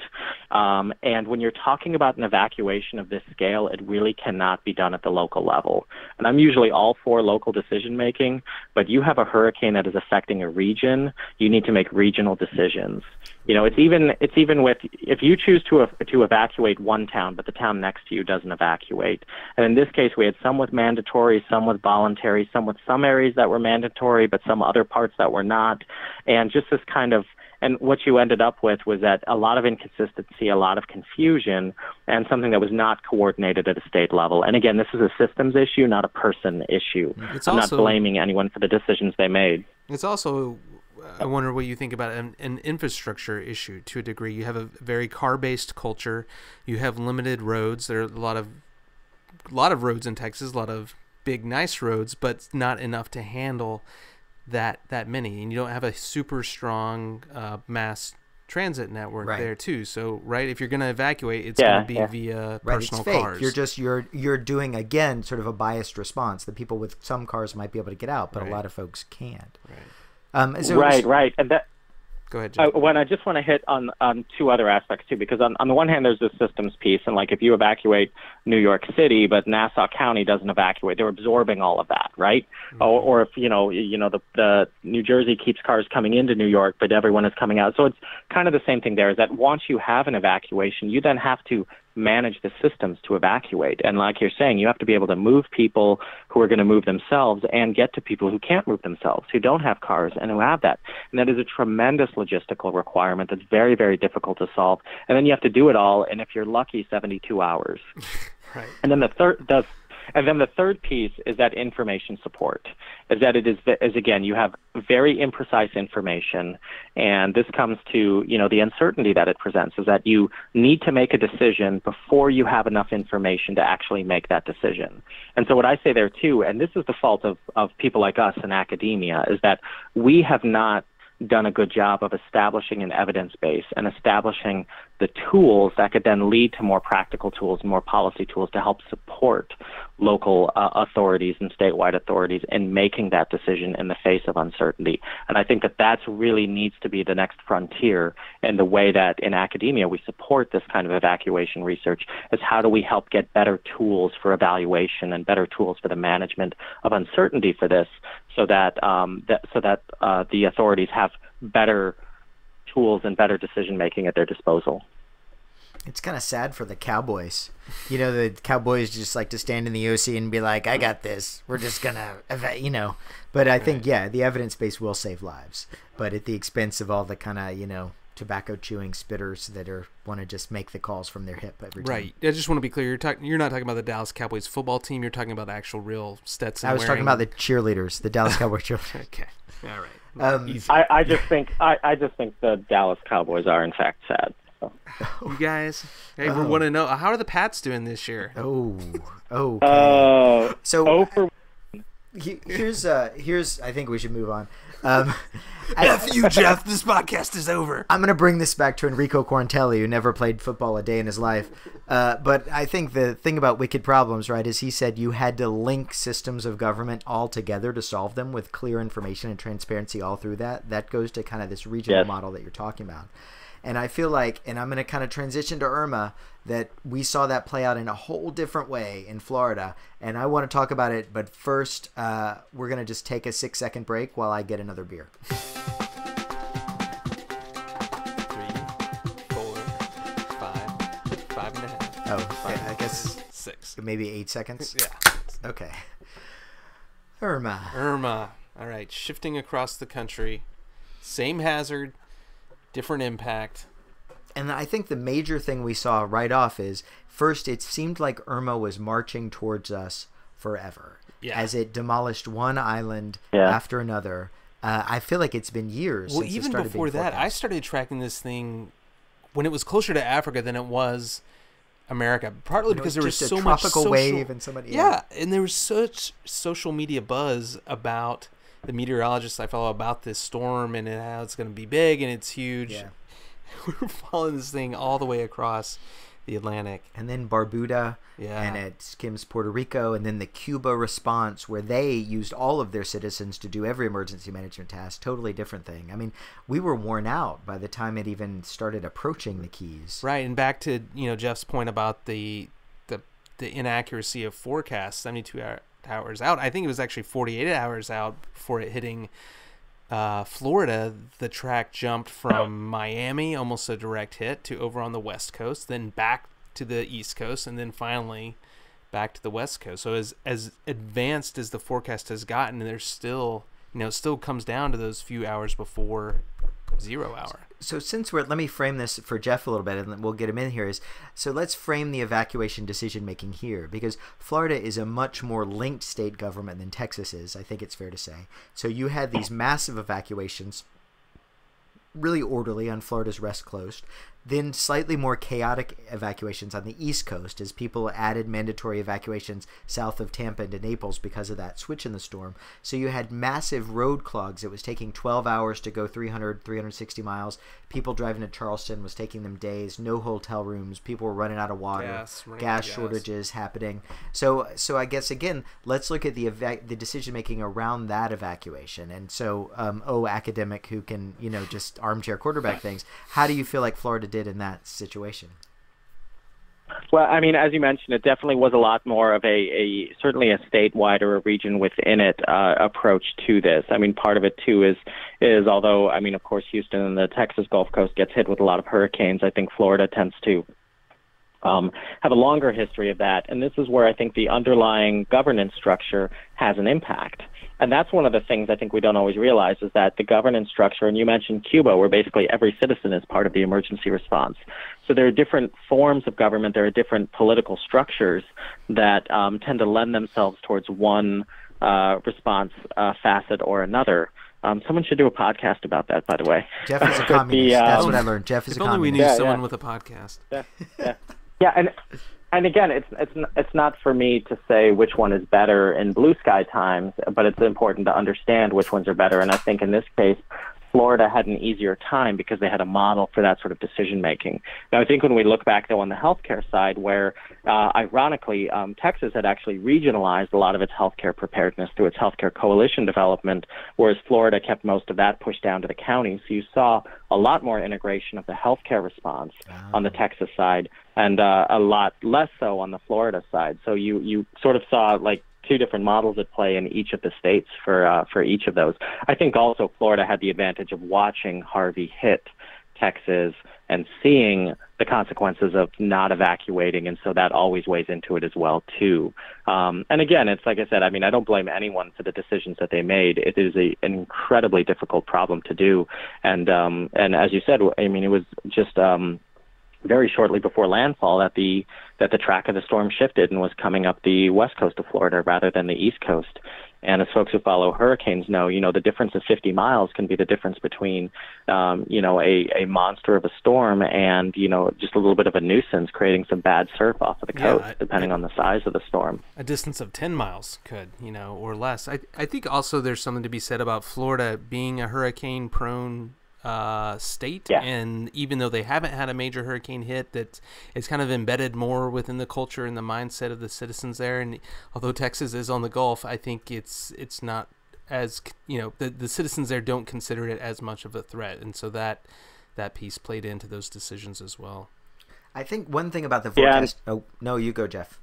S3: Um, and when you're talking about an evacuation of this scale, it really cannot be done at the local level. And I'm usually all for local decision making, but you have a hurricane that is affecting a region, you need to make regional decisions. You know, it's even it's even with if you choose to to evacuate one town, but the town next next to you doesn't evacuate. And in this case, we had some with mandatory, some with voluntary, some with some areas that were mandatory, but some other parts that were not. And just this kind of and what you ended up with was that a lot of inconsistency, a lot of confusion, and something that was not coordinated at a state level. And again, this is a systems issue, not a person issue.
S2: It's
S3: I'm
S2: also-
S3: not blaming anyone for the decisions they made.
S2: It's also, I wonder what you think about an, an infrastructure issue to a degree. You have a very car-based culture. You have limited roads. There are a lot of, a lot of roads in Texas. A lot of big, nice roads, but not enough to handle that that many. And you don't have a super strong uh, mass transit network
S1: Right.
S2: there too. So right, if you're going to evacuate, it's
S3: Yeah,
S2: going to be
S3: yeah.
S2: via
S1: Right,
S2: personal cars.
S1: You're just you're you're doing again sort of a biased response. The people with some cars might be able to get out, but
S2: Right.
S1: a lot of folks can't.
S2: right.
S1: Um,
S3: right, right. And that
S2: Go ahead,
S3: Uh,
S2: Jeff.
S3: when I just want to hit on, on two other aspects too, because on, on the one hand, there's this systems piece, and like if you evacuate New York City, but Nassau County doesn't evacuate, they're absorbing all of that, right? Or, or if you know, you know, the the New Jersey keeps cars coming into New York, but everyone is coming out. So it's kind of the same thing there. Is that once you have an evacuation, you then have to manage the systems to evacuate. And like you're saying, you have to be able to move people who are going to move themselves and get to people who can't move themselves, who don't have cars and who have that. And that is a tremendous logistical requirement that's very, very difficult to solve. And then you have to do it all, and if you're lucky, 72 hours.
S2: right.
S3: And then the third the and then the third piece is that information support. Is that it is is again you have very imprecise information, and this comes to you know the uncertainty that it presents. Is that you need to make a decision before you have enough information to actually make that decision. And so what I say there too, and this is the fault of of people like us in academia, is that we have not done a good job of establishing an evidence base and establishing the tools that could then lead to more practical tools, more policy tools to help support local uh, authorities and statewide authorities in making that decision in the face of uncertainty. And I think that that's really needs to be the next frontier in the way that in academia we support this kind of evacuation research is how do we help get better tools for evaluation and better tools for the management of uncertainty for this so that, um, that so that uh, the authorities have better tools and better decision making at their disposal.
S1: It's kind of sad for the Cowboys. You know, the Cowboys just like to stand in the OC and be like, "I got this. We're just gonna," you know. But I think yeah, the evidence base will save lives, but at the expense of all the kind of you know tobacco chewing spitters that are want to just make the calls from their hip every time.
S2: Right. I just want to be clear. You're talking. You're not talking about the Dallas Cowboys football team. You're talking about the actual real Stetson.
S1: I was talking about the cheerleaders, the Dallas Cowboys cheerleaders.
S2: Okay. All right.
S1: Um,
S3: I, I just think I, I just think the Dallas Cowboys are in fact sad. So.
S2: you guys, hey, we
S1: Oh.
S2: want to know how are the Pats doing this year?
S1: Oh, okay.
S3: Uh,
S1: so
S3: oh for
S1: he- here's uh here's I think we should move on. Um, I-
S2: you, Jeff. This podcast is over.
S1: I'm going to bring this back to Enrico Quarantelli, who never played football a day in his life. Uh, but I think the thing about Wicked Problems, right, is he said you had to link systems of government all together to solve them with clear information and transparency all through that. That goes to kind of this regional
S3: Yes.
S1: model that you're talking about. And I feel like, and I'm going to kind of transition to Irma, that we saw that play out in a whole different way in Florida. And I want to talk about it, but first, uh, we're going to just take a six second break while I get another beer.
S2: Three, four, five, five and a half.
S1: Oh, I guess
S2: six.
S1: maybe eight seconds.
S2: Yeah.
S1: Okay. Irma.
S2: Irma. All right. Shifting across the country. Same hazard, different impact.
S1: And I think the major thing we saw right off is first, it seemed like Irma was marching towards us forever
S2: Yeah.
S1: as it demolished one island
S3: Yeah.
S1: after another. Uh, I feel like it's been years
S2: Well,
S1: since
S2: even
S1: started
S2: before
S1: being
S2: that, I started tracking this thing when it was closer to Africa than it was America. Partly because there was
S1: just a
S2: so much
S1: tropical
S2: social,
S1: wave and somebody-
S2: yeah, and there was such social media buzz about the meteorologists I follow about this storm and how it's going to be big and it's huge.
S1: Yeah.
S2: We're following this thing all the way across the Atlantic.
S1: And then Barbuda,
S2: Yeah.
S1: and it skims Puerto Rico, and then the Cuba response, where they used all of their citizens to do every emergency management task. Totally different thing. I mean, we were worn out by the time it even started approaching the Keys.
S2: Right, and back to you know Jeff's point about the the the inaccuracy of forecasts, seventy two hour, hours out. I think it was actually forty eight hours out before it hitting uh, Florida. The track jumped from Miami, almost a direct hit, to over on the west coast, then back to the East Coast, and then finally back to the West Coast. So as as advanced as the forecast has gotten, there's still you know it still comes down to those few hours before zero hour.
S1: So since we're let me frame this for Jeff a little bit, and we'll get him in here. Is so let's frame the evacuation decision making here because Florida is a much more linked state government than Texas is. I think it's fair to say. So you had these massive evacuations really orderly on Florida's rest Coast. Then slightly more chaotic evacuations on the East Coast as people added mandatory evacuations south of Tampa into Naples because of that switch in the storm. So you had massive road clogs. It was taking 12 hours to go 300, 360 miles. People driving to Charleston was taking them days. No hotel rooms. People were running out of water.
S2: Gas,
S1: gas shortages happening. So so I guess again, let's look at the eva- the decision making around that evacuation. And so, um, oh, academic who can you know just armchair quarterback things. How do you feel like Florida did in that situation?
S3: Well, I mean, as you mentioned, it definitely was a lot more of a, a certainly a statewide or a region within it uh, approach to this. I mean, part of it too is is although I mean, of course, Houston and the Texas Gulf Coast gets hit with a lot of hurricanes. I think Florida tends to um, have a longer history of that, and this is where I think the underlying governance structure has an impact. And that's one of the things I think we don't always realize is that the governance structure, and you mentioned Cuba, where basically every citizen is part of the emergency response. So there are different forms of government, there are different political structures that um, tend to lend themselves towards one uh, response uh, facet or another. Um, someone should do a podcast about that, by the way.
S1: Jeff is a
S3: But the,
S1: communist. That's
S3: um,
S1: what I learned. Jeff is
S2: If
S1: a
S2: only we
S1: communist.
S2: knew
S3: Yeah,
S2: someone
S3: yeah.
S2: with a podcast.
S3: yeah, yeah, and and again, it's it's it's not for me to say which one is better in blue sky times, but it's important to understand which ones are better. And I think in this case, Florida had an easier time because they had a model for that sort of decision making. Now, I think when we look back though on the healthcare side, where uh, ironically um, Texas had actually regionalized a lot of its healthcare preparedness through its healthcare coalition development, whereas Florida kept most of that pushed down to the county. So you saw a lot more integration of the healthcare response on the Texas side, and uh, a lot less so on the Florida side. So you you sort of saw like two different models at play in each of the states for uh, for each of those. I think also Florida had the advantage of watching Harvey hit Texas and seeing the consequences of not evacuating, and so that always weighs into it as well too. Um, and again, it's like I said. I mean, I don't blame anyone for the decisions that they made. It is a, an incredibly difficult problem to do, and um, and as you said, I mean, it was just. Um, very shortly before landfall that the that the track of the storm shifted and was coming up the west coast of Florida rather than the east coast. And as folks who follow hurricanes know, you know the difference of 50 miles can be the difference between, um, you know, a, a monster of a storm and you know just a little bit of a nuisance, creating some bad surf off of the
S2: Yeah,
S3: coast,
S2: I-
S3: depending
S2: I-
S3: on the size of the storm.
S2: a distance of 10 miles could you know or less i i think also there's something to be said about florida being a hurricane prone uh, state
S3: Yeah.
S2: and even though they haven't had a major hurricane hit that it's kind of embedded more within the culture and the mindset of the citizens there and although texas is on the gulf i think it's it's not as you know the, the citizens there don't consider it as much of a threat and so that that piece played into those decisions as well
S1: I think one thing about the
S3: Yeah.
S1: Oh no, you go, Jeff.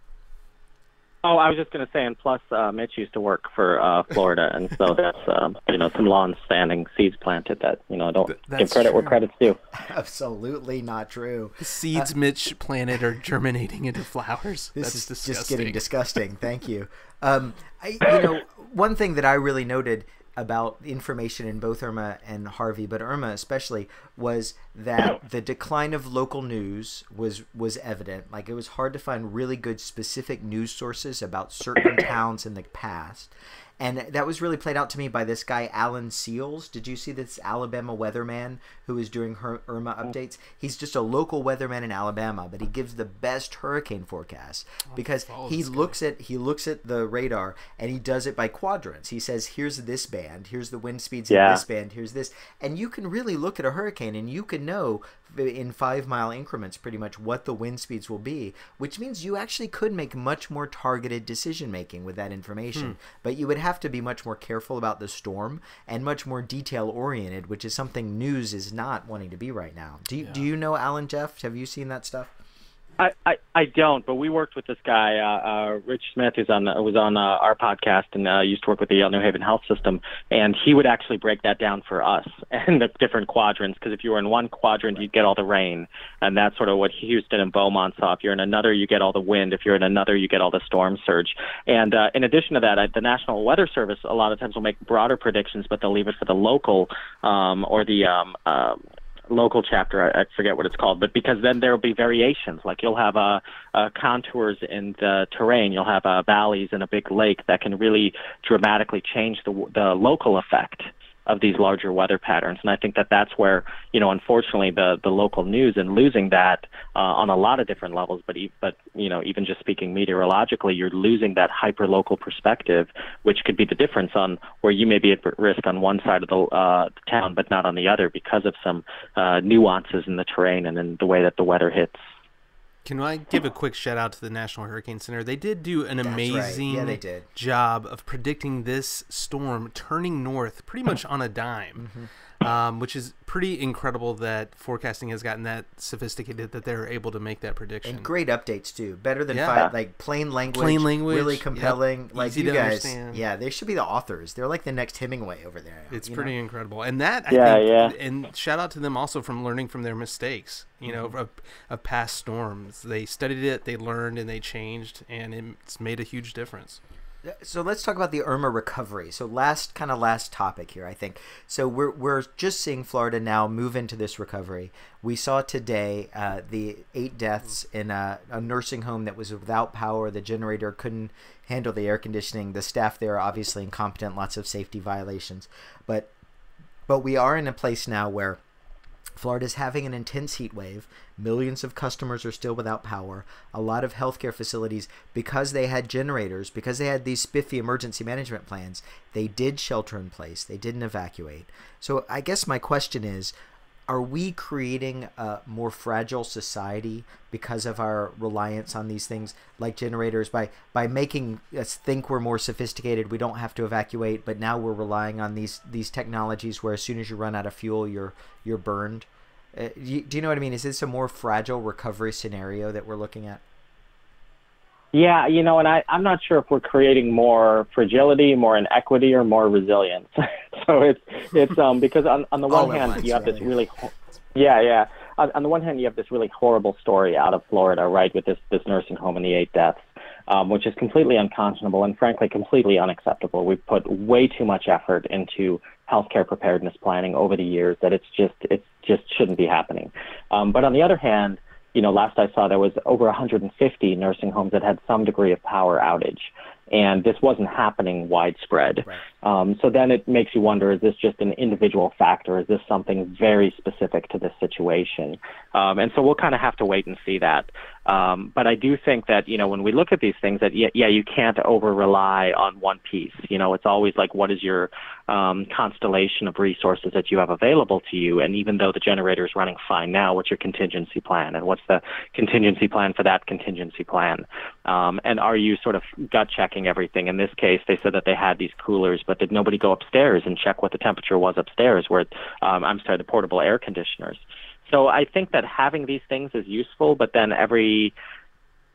S3: Oh, I was just going to say, and plus, uh, Mitch used to work for uh, Florida, and so that's um, you know some long-standing seeds planted that you know don't
S2: Th-
S3: give
S2: that's
S3: credit where credit's due.
S1: Absolutely not true.
S2: the seeds mitch planted are germinating into flowers
S1: This
S2: that's
S1: is
S2: disgusting
S1: just getting disgusting. Thank you. Um, I, you know, one thing that I really noted about information in both Irma and Harvey, but Irma especially, was that the decline of local news was was evident. Like it was hard to find really good specific news sources about certain towns in the past. And that was really played out to me by this guy, Alan Sealls. Did you see this Alabama weatherman who is doing her Irma updates? He's just a local weatherman in Alabama, but he gives the best hurricane forecast because
S2: follow
S1: he looks at he looks at the radar and he does it by quadrants. He says, "Here's this band. Here's the wind speeds in
S3: Yeah.
S1: this band. Here's this," and you can really look at a hurricane and you can know in five mile increments pretty much what the wind speeds will be, which means you actually could make much more targeted decision making with that information.
S2: Hmm.
S1: But you would have to be much more careful about the storm and much more detail oriented, which is something news is not wanting to be right now. Do you, do you know Alan Jeff? Have you seen that stuff?
S3: I, I, I don't, but we worked with this guy, uh, uh, Rich Smith, who's on the, was on uh, our podcast and uh, used to work with the Yale New Haven Health System, and he would actually break that down for us and the different quadrants. Because if you were in one quadrant, you'd get all the rain, and that's sort of what Houston and Beaumont saw. If you're in another, you get all the wind. If you're in another, you get all the storm surge. And uh, in addition to that, I, the National Weather Service a lot of times will make broader predictions, but they'll leave it for the local um, or the um, uh, local chapter. I, I forget what it's called, but because then there will be variations. Like you'll have uh, uh, contours in the terrain, you'll have uh, valleys and a big lake that can really dramatically change the the local effect of these larger weather patterns. And I think that that's where, you know, unfortunately, the the local news and losing that uh, on a lot of different levels. But e- but you know, even just speaking meteorologically, you're losing that hyper local perspective, which could be the difference on where you may be at risk on one side of the uh, town, but not on the other because of some uh, nuances in the terrain and in the way that the weather hits.
S2: Can I give a quick shout out to the National Hurricane Center? They did do an
S1: That's right.
S2: amazing
S1: Yeah, they did.
S2: job of predicting this storm turning north pretty much on a dime,
S1: Mm-hmm.
S2: Um, which is pretty incredible that forecasting has gotten that sophisticated that they're able to make that prediction.
S1: And great updates too. Better than
S2: Yeah.
S1: five, like plain language.
S2: Plain language,
S1: Really
S2: yep.
S1: compelling. Like
S2: Easy
S1: you
S2: to
S1: guys.
S2: understand.
S1: Yeah, they should be the authors. They're like the next Hemingway over there.
S2: It's pretty
S1: know?
S2: incredible, and that I
S3: Yeah,
S2: think,
S3: yeah.
S2: and shout out to them also from learning from their mistakes. You know,
S1: Mm-hmm.
S2: of, of past storms, they studied it, they learned, and they changed, and it's made a huge difference.
S1: So let's talk about the Irma recovery. So last kind of last topic here, I think. So we're we're just seeing Florida now move into this recovery. We saw today uh, the eight deaths in a, a nursing home that was without power. The generator couldn't handle the air conditioning. The staff there are obviously incompetent. Lots of safety violations. But but we are in a place now where Florida's having an intense heat wave. Millions of customers are still without power. A lot of healthcare facilities, because they had generators, because they had these spiffy emergency management plans, they did shelter in place. They didn't evacuate. So I guess my question is are we creating a more fragile society because of our reliance on these things like generators? By by making us think we're more sophisticated we don't have to evacuate but now we're relying on these these technologies where as soon as you run out of fuel you're you're burned. Uh, you, do you know what i mean? Is this a more fragile recovery scenario that we're looking at
S3: Yeah, you know, and I, I'm not sure if we're creating more fragility, more inequity, or more resilience. so it's it's um because on on the one hand you have this
S1: really.
S3: really, ho- yeah, yeah. On, on the one hand you have this really horrible story out of Florida, right, with this this nursing home and the eight deaths, um, which is completely unconscionable and frankly completely unacceptable. We've put way too much effort into healthcare preparedness planning over the years that it's just it just shouldn't be happening. Um, but on the other hand you know, last I saw there was over 150 nursing homes that had some degree of power outage, and this wasn't happening widespread.
S1: Right.
S3: Um, so then it makes you wonder: is this just an individual factor? Is this something very specific to this situation? Um, and so we'll kind of have to wait and see that. Um, but I do think that you know when we look at these things, that yeah, yeah, you can't over rely on one piece. You know, it's always like what is your um, constellation of resources that you have available to you, and even though the generator is running fine now, what's your contingency plan, and what's the contingency plan for that contingency plan, um, and are you sort of gut checking everything? In this case, they said that they had these coolers, but did nobody go upstairs and check what the temperature was upstairs? Where um, I'm sorry, the portable air conditioners. So I think that having these things is useful, but then every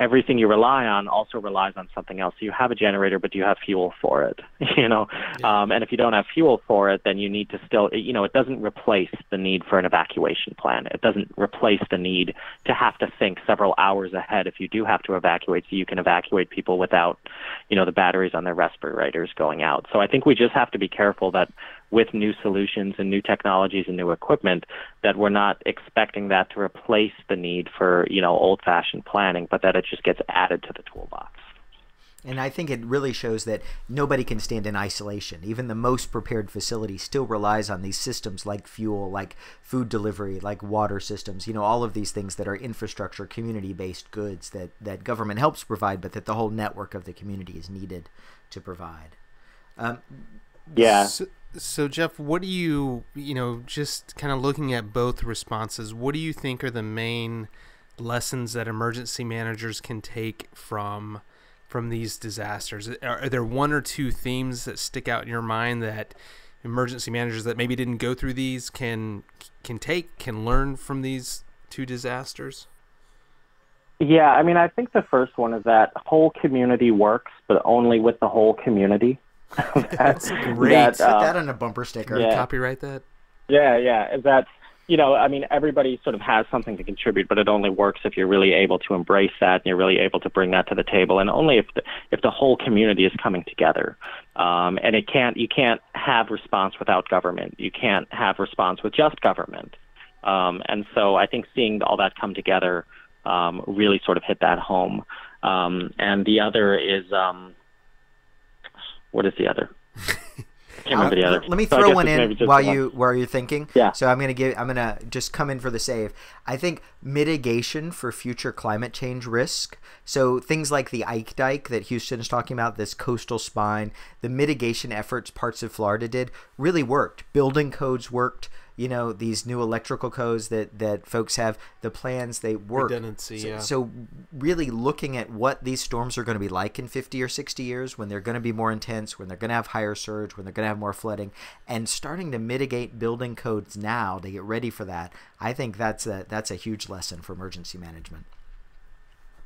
S3: everything you rely on also relies on something else. So you have a generator, but do you have fuel for it? you know, um, and if you don't have fuel for it, then you need to still, you know, it doesn't replace the need for an evacuation plan. It doesn't replace the need to have to think several hours ahead if you do have to evacuate, so you can evacuate people without, you know, the batteries on their respirators going out. So I think we just have to be careful that with new solutions and new technologies and new equipment that we're not expecting that to replace the need for you know old fashioned planning but that it just gets added to the toolbox
S1: And I think it really shows that nobody can stand in isolation. Even the most prepared facility still relies on these systems like fuel, like food delivery, like water systems, you know, all of these things that are infrastructure, community based goods that, that government helps provide, but that the whole network of the community is needed to provide. Um,
S3: yeah
S2: So, so Jeff, what do you, you know, just kind of looking at both responses, what do you think are the main lessons that emergency managers can take from from these disasters? Are, are there one or two themes that stick out in your mind that emergency managers that maybe didn't go through these can can take, can learn from these two disasters?
S3: Yeah, I mean, I think the first one is that whole community works, but only with the whole community.
S2: That's great.
S3: That,
S1: Put
S3: uh,
S1: that on a bumper sticker.
S3: yeah.
S2: Copyright that.
S3: Yeah, yeah. Is that you know, I mean, everybody sort of has something to contribute, but it only works if you're really able to embrace that and you're really able to bring that to the table, and only if the, if the whole community is coming together. Um, and it can't, you can't have response without government. You can't have response with just government. Um, and so I think seeing all that come together um, really sort of hit that home. Um, and the other is, um, what is the other? I can't remember the
S1: Uh,
S3: other.
S1: Let me throw
S3: guess
S1: one in while
S3: one.
S1: you while you're thinking.
S3: Yeah.
S1: So I'm gonna give I'm gonna just come in for the save. I think mitigation for future climate change risk. So things like the Ike Dike that Houston is talking about, this coastal spine, the mitigation efforts parts of Florida did really worked. Building codes worked. You know these new electrical codes that that folks have. The plans they work.
S2: Redundancy,
S1: So,
S2: yeah.
S1: so really looking at what these storms are going to be like in 50 or 60 years when they're going to be more intense when they're going to have higher surge when they're going to have more flooding and starting to mitigate building codes now to get ready for that i think that's a that's a huge lesson for emergency management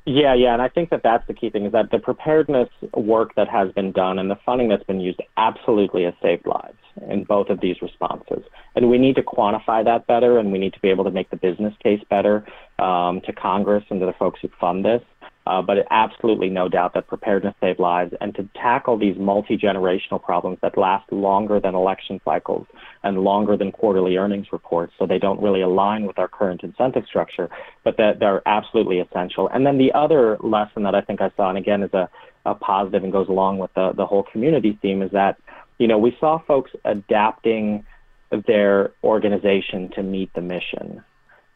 S3: Yeah, yeah, and I think that that's the key thing is that the preparedness work that has been done and the funding that's been used absolutely has saved lives in both of these responses. And we need to quantify that better, and we need to be able to make the business case better um, to Congress and to the folks who fund this. Uh, but absolutely no doubt that preparedness saved lives, and to tackle these multi-generational problems that last longer than election cycles and longer than quarterly earnings reports, so they don't really align with our current incentive structure, but that they're absolutely essential. And then the other lesson that I think I saw, and again is a, a positive and goes along with the, the whole community theme, is that you know we saw folks adapting their organization to meet the mission,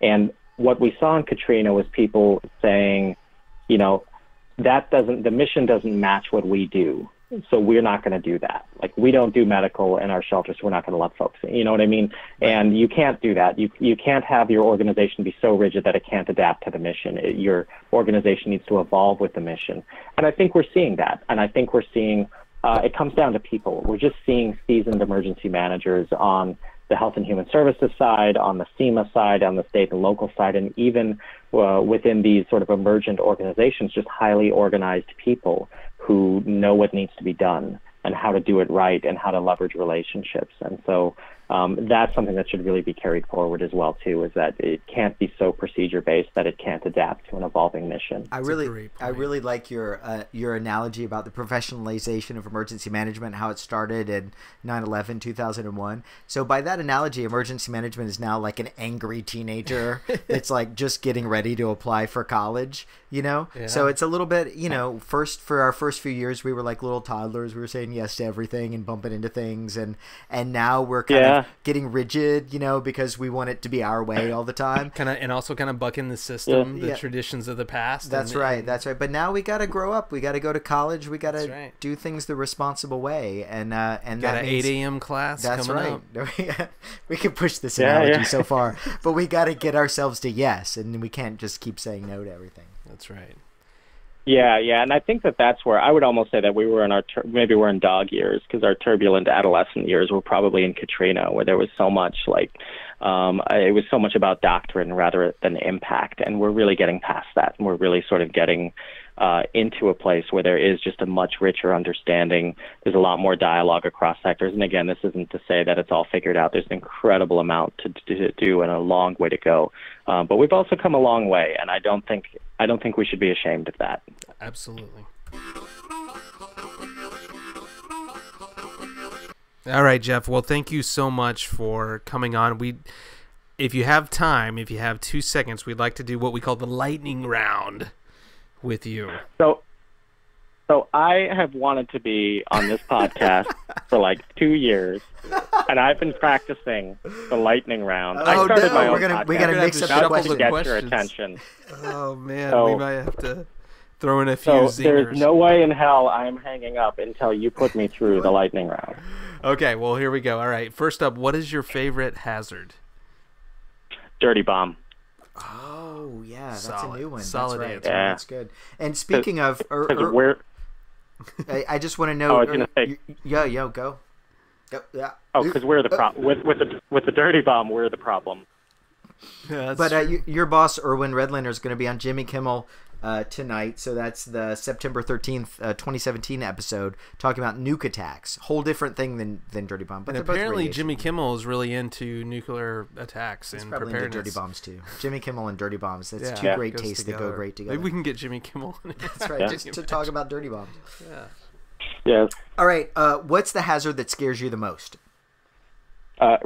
S3: and what we saw in Katrina was people saying, you know, that doesn't the mission doesn't match what we do. So we're not going to do that. Like we don't do medical in our shelters. So we're not going to let folks you know what i mean? And you can't do that. You you can't have your organization be so rigid that it can't adapt to the mission. It- your organization needs to evolve with the mission. And i think we're seeing that. And i think we're seeing uh, it comes down to people. We're just seeing seasoned emergency managers on the Health and Human Services side, on the FEMA side, on the state and local side, and even uh, within these sort of emergent organizations, just highly organized people who know what needs to be done and how to do it right and how to leverage relationships. And so um, that's something that should really be carried forward as well too. Is that it can't be so procedure based that it can't adapt to an evolving mission.
S1: I
S2: a
S1: really, I really like your uh, your analogy about the professionalization of emergency management, how it started in 9/11, 2001. So by that analogy, emergency management is now like an angry teenager it's like just getting ready to apply for college. You know,
S2: yeah.
S1: so it's a little bit, you know, first for our first few years, we were like little toddlers. We were saying yes to everything and bumping into things, and and now we're kind
S3: Yeah.
S1: of getting rigid, you know, because we want it to be our way all the time.
S2: Kind of, and also kind of bucking the system,
S1: Yeah.
S2: the
S1: Yeah.
S2: traditions of the past.
S1: That's
S2: and-
S1: right. That's right. But now we got to grow up. We got to go to college. We got to
S2: right.
S1: do things the responsible way. And uh, and
S2: Got
S1: that
S2: an
S1: means,
S2: 8 a.m. class
S1: That's
S2: coming
S1: right.
S2: up.
S1: we can push this
S3: Yeah,
S1: analogy
S3: yeah.
S1: so far, but we got to get ourselves to yes, and we can't just keep saying no to everything.
S2: That's right.
S3: Yeah, yeah, and I think that that's where I would almost say that we were in our tur- maybe we're in dog years because our turbulent adolescent years were probably in Katrina, where there was so much like um, it was so much about doctrine rather than impact, and we're really getting past that, and we're really sort of getting uh, into a place where there is just a much richer understanding. There's a lot more dialogue across sectors, and again, this isn't to say that it's all figured out. There's an incredible amount to, to do and a long way to go, um, but we've also come a long way, and I don't think I don't think we should be ashamed of that.
S2: Absolutely. All right, Jeff. Well, thank you so much for coming on. We, if you have time, if you have two seconds, we'd like to do what we call the lightning round with you.
S3: So, so I have wanted to be on this podcast for like two years, and I've been practicing the lightning round. I
S1: Oh,
S3: started
S1: no,
S3: my own
S1: we're gonna- we
S3: podcast.
S1: gotta
S2: We're gonna
S1: mix up
S2: to
S1: the
S3: Not to
S1: questions.
S3: get
S2: questions.
S3: your attention.
S2: Oh man,
S3: So-
S2: we might have to throw in a few
S3: So
S2: zingers.
S3: there's no way in hell I am hanging up until you put me through the lightning round.
S2: Okay, well here we go. All right. First up, what is your favorite hazard?
S3: Dirty bomb.
S1: Oh yeah, that's
S2: Solid.
S1: a new one.
S2: Solid
S1: that's right.
S2: answer.
S3: Yeah.
S1: That's good. And speaking of, er, er,
S3: we're
S1: I, I just want to know.
S3: Oh, I was gonna
S1: er,
S3: say-
S1: yo, yo, go. Go, yeah.
S3: oh, because we're the problem with with the with the dirty bomb. We're the problem.
S2: Yeah,
S1: But uh,
S2: true.
S1: y- your boss, Irwin Redlener, is going to be on Jimmy Kimmel uh, tonight. So that's the September 13th, uh, 2017 episode talking about nuke attacks. Whole different thing than, than Dirty Bomb. But
S2: And apparently. Jimmy Kimmel is really into nuclear attacks
S1: He's
S2: and
S1: probably into
S2: preparedness.
S1: Dirty Bombs too. Jimmy Kimmel and Dirty Bombs. That's
S2: Yeah,
S1: two
S2: it
S1: great
S2: goes
S1: tastes that go great together.
S2: Maybe we can get Jimmy Kimmel. on it.
S1: That's right,
S3: Yeah.
S1: just to talk about Dirty Bombs.
S2: yeah.
S3: Yes.
S1: All right, uh, what's the hazard that scares you the most?
S3: Uh,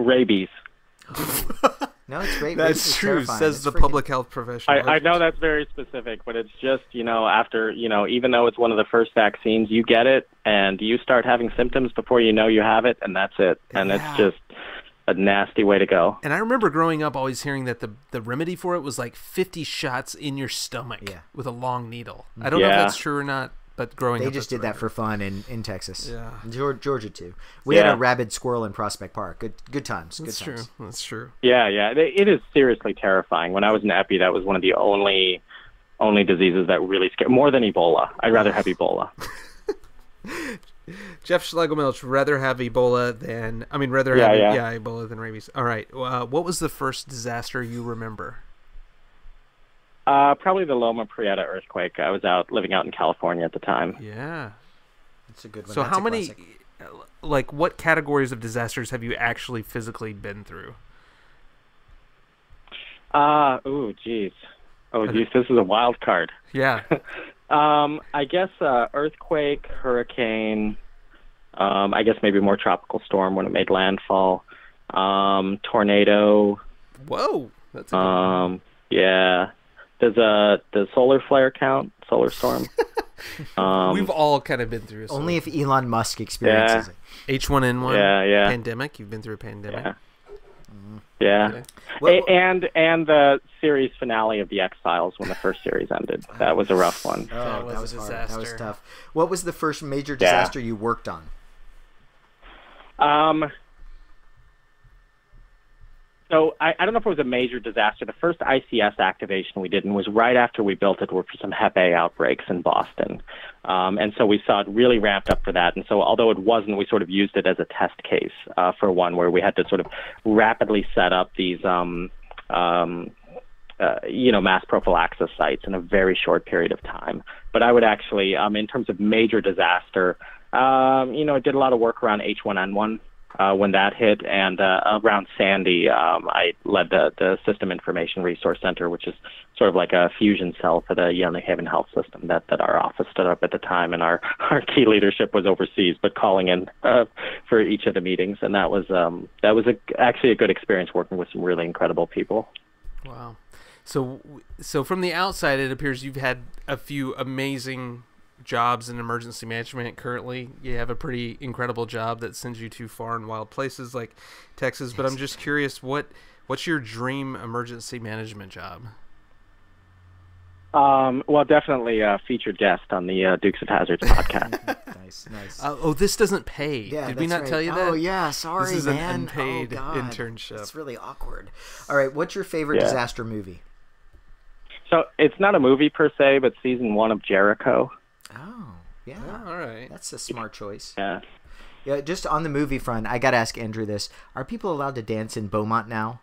S3: rabies.
S1: No, it's great.
S2: That's
S1: is
S2: true,
S1: terrifying.
S2: says
S1: It's
S2: the
S1: freaking-
S2: public health professional.
S3: I, I know that's very specific, but it's just, you know, after, you know, even though it's one of the first vaccines, you get it and you start having symptoms before you know you have it, and that's it. And
S1: Yeah.
S3: it's just a nasty way to go.
S2: And I remember growing up always hearing that the the remedy for it was like 50 shots in your stomach
S1: Yeah.
S2: with a long needle. I don't know if that's true or not, but growing
S1: They
S2: up
S1: just did that for fun in, in Texas.
S2: Yeah.
S1: Georgia, Georgia too. We had a rabid squirrel in Prospect Park. Good good times. Good
S2: That's true. That's true.
S3: Yeah, yeah. It it is seriously terrifying. When I was in Epi, that was one of the only only diseases that really scare more than Ebola. I'd rather have Ebola.
S2: Jeff Schlegelmilch rather have Ebola than I mean rather
S3: Yeah,
S2: have
S3: yeah.
S2: yeah Ebola than rabies. All right. Uh, what was the first disaster you remember?
S3: Uh, probably the Loma Prieta earthquake. I was out living out in California at the time.
S2: Yeah.
S1: It's a good one.
S2: So
S1: That's
S2: how many
S1: classic.
S2: like what categories of disasters have you actually physically been through?
S3: Uh, ooh, geez. Oh, geez, this is a wild card.
S2: Yeah.
S3: Um, I guess uh, earthquake, hurricane. Um, I guess maybe more tropical storm when it made landfall. Um, tornado.
S2: Whoa. That's a good
S3: Um, yeah. Does uh does solar flare count? Solar storm. um,
S2: We've all kind of been through so
S1: Only if Elon Musk experiences it.
S2: H1N1
S3: yeah, yeah,
S2: pandemic. You've been through a pandemic.
S3: yeah. Yeah.
S2: Okay.
S1: What-
S3: A- and and the series finale of the X Files when the first series ended. That was a rough one.
S1: Oh,
S2: That
S1: that
S2: was
S1: was,
S2: a
S1: hard. That was tough. What was the first major
S3: Yeah.
S1: disaster you worked on?
S3: Um, so I, I don't know if it was a major disaster. The first ICS activation we did and was right after we built it were for some Hep A outbreaks in Boston. Um, and so we saw it really ramped up for that. And so although it wasn't, we sort of used it as a test case uh, for one where we had to sort of rapidly set up these um, um, uh, you know, mass prophylaxis sites in a very short period of time. But I would actually, um, in terms of major disaster, um, you know, I did a lot of work around H1N1 uh, when that hit, and uh, around Sandy, um, I led the, the System Information Resource Center, which is sort of like a fusion cell for the New Haven Health System that, that our office stood up at the time, and our, our key leadership was overseas, but calling in uh, for each of the meetings, and that was um, that was a, actually a good experience working with some really incredible people.
S2: Wow. So so from the outside, it appears you've had a few amazing jobs in emergency management. Currently, you have a pretty incredible job that sends you to far and wild places like Texas. But I'm just curious, what what's your dream emergency management job?
S3: Um, well, definitely a featured guest on the uh, Dukes of Hazards podcast.
S1: nice, nice.
S2: Uh, oh, this doesn't pay.
S1: yeah,
S2: Did we not
S1: right.
S2: tell you that?
S1: Oh yeah, sorry, this
S2: is an unpaid
S1: oh, God.
S2: internship.
S1: It's really awkward. All right, what's your favorite
S3: Yeah.
S1: disaster movie?
S3: so it's not a movie per se, but season one of Jericho.
S1: Oh, yeah.
S2: Oh, all right.
S1: That's a smart choice.
S3: Yeah.
S1: Yeah, just on the movie front, I got to ask Andrew this: Are people allowed to dance in Beaumont now?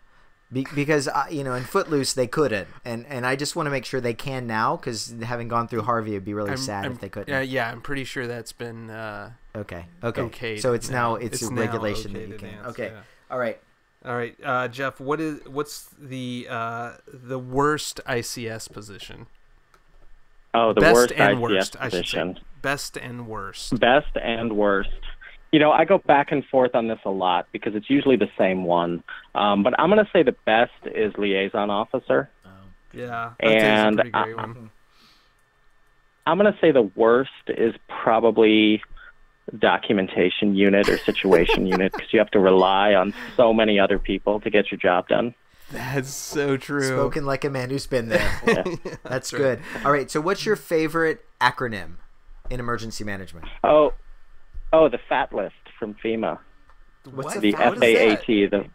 S1: Be- because uh, you know, in Footloose they couldn't, and and I just want to make sure they can now. Because having gone through Harvey, it'd be really
S2: I'm-
S1: sad
S2: I'm-
S1: if they couldn't.
S2: Yeah, yeah, I'm pretty sure that's been uh,
S1: Okay. Okay.
S2: okayed
S1: so it's now,
S2: now.
S1: it's,
S2: It's
S1: a
S2: now
S1: regulation
S2: okay
S1: that you can.
S2: dance,
S1: okay.
S2: yeah.
S1: All right.
S2: All right, uh, Jeff. What is what's the uh, the worst ICS position?
S3: Oh, the
S2: Best
S3: worst
S2: and worst, I should
S3: position.
S2: say. Best and worst.
S3: Best and worst. You know, I go back and forth on this a lot because it's usually the same one. Um, but I'm going to say the best is liaison officer.
S2: Yeah, that is
S3: And,
S2: a pretty great one.
S3: I'm going to say the worst is probably documentation unit or situation unit because you have to rely on so many other people to get your job done.
S2: That's so true.
S1: Spoken like a man who's been there. That's,
S2: right.
S1: good. All right. So, what's your favorite acronym in emergency management?
S3: Oh, oh, the FAT list from FEMA.
S1: What's
S3: the
S1: FAT?
S3: FAAT. The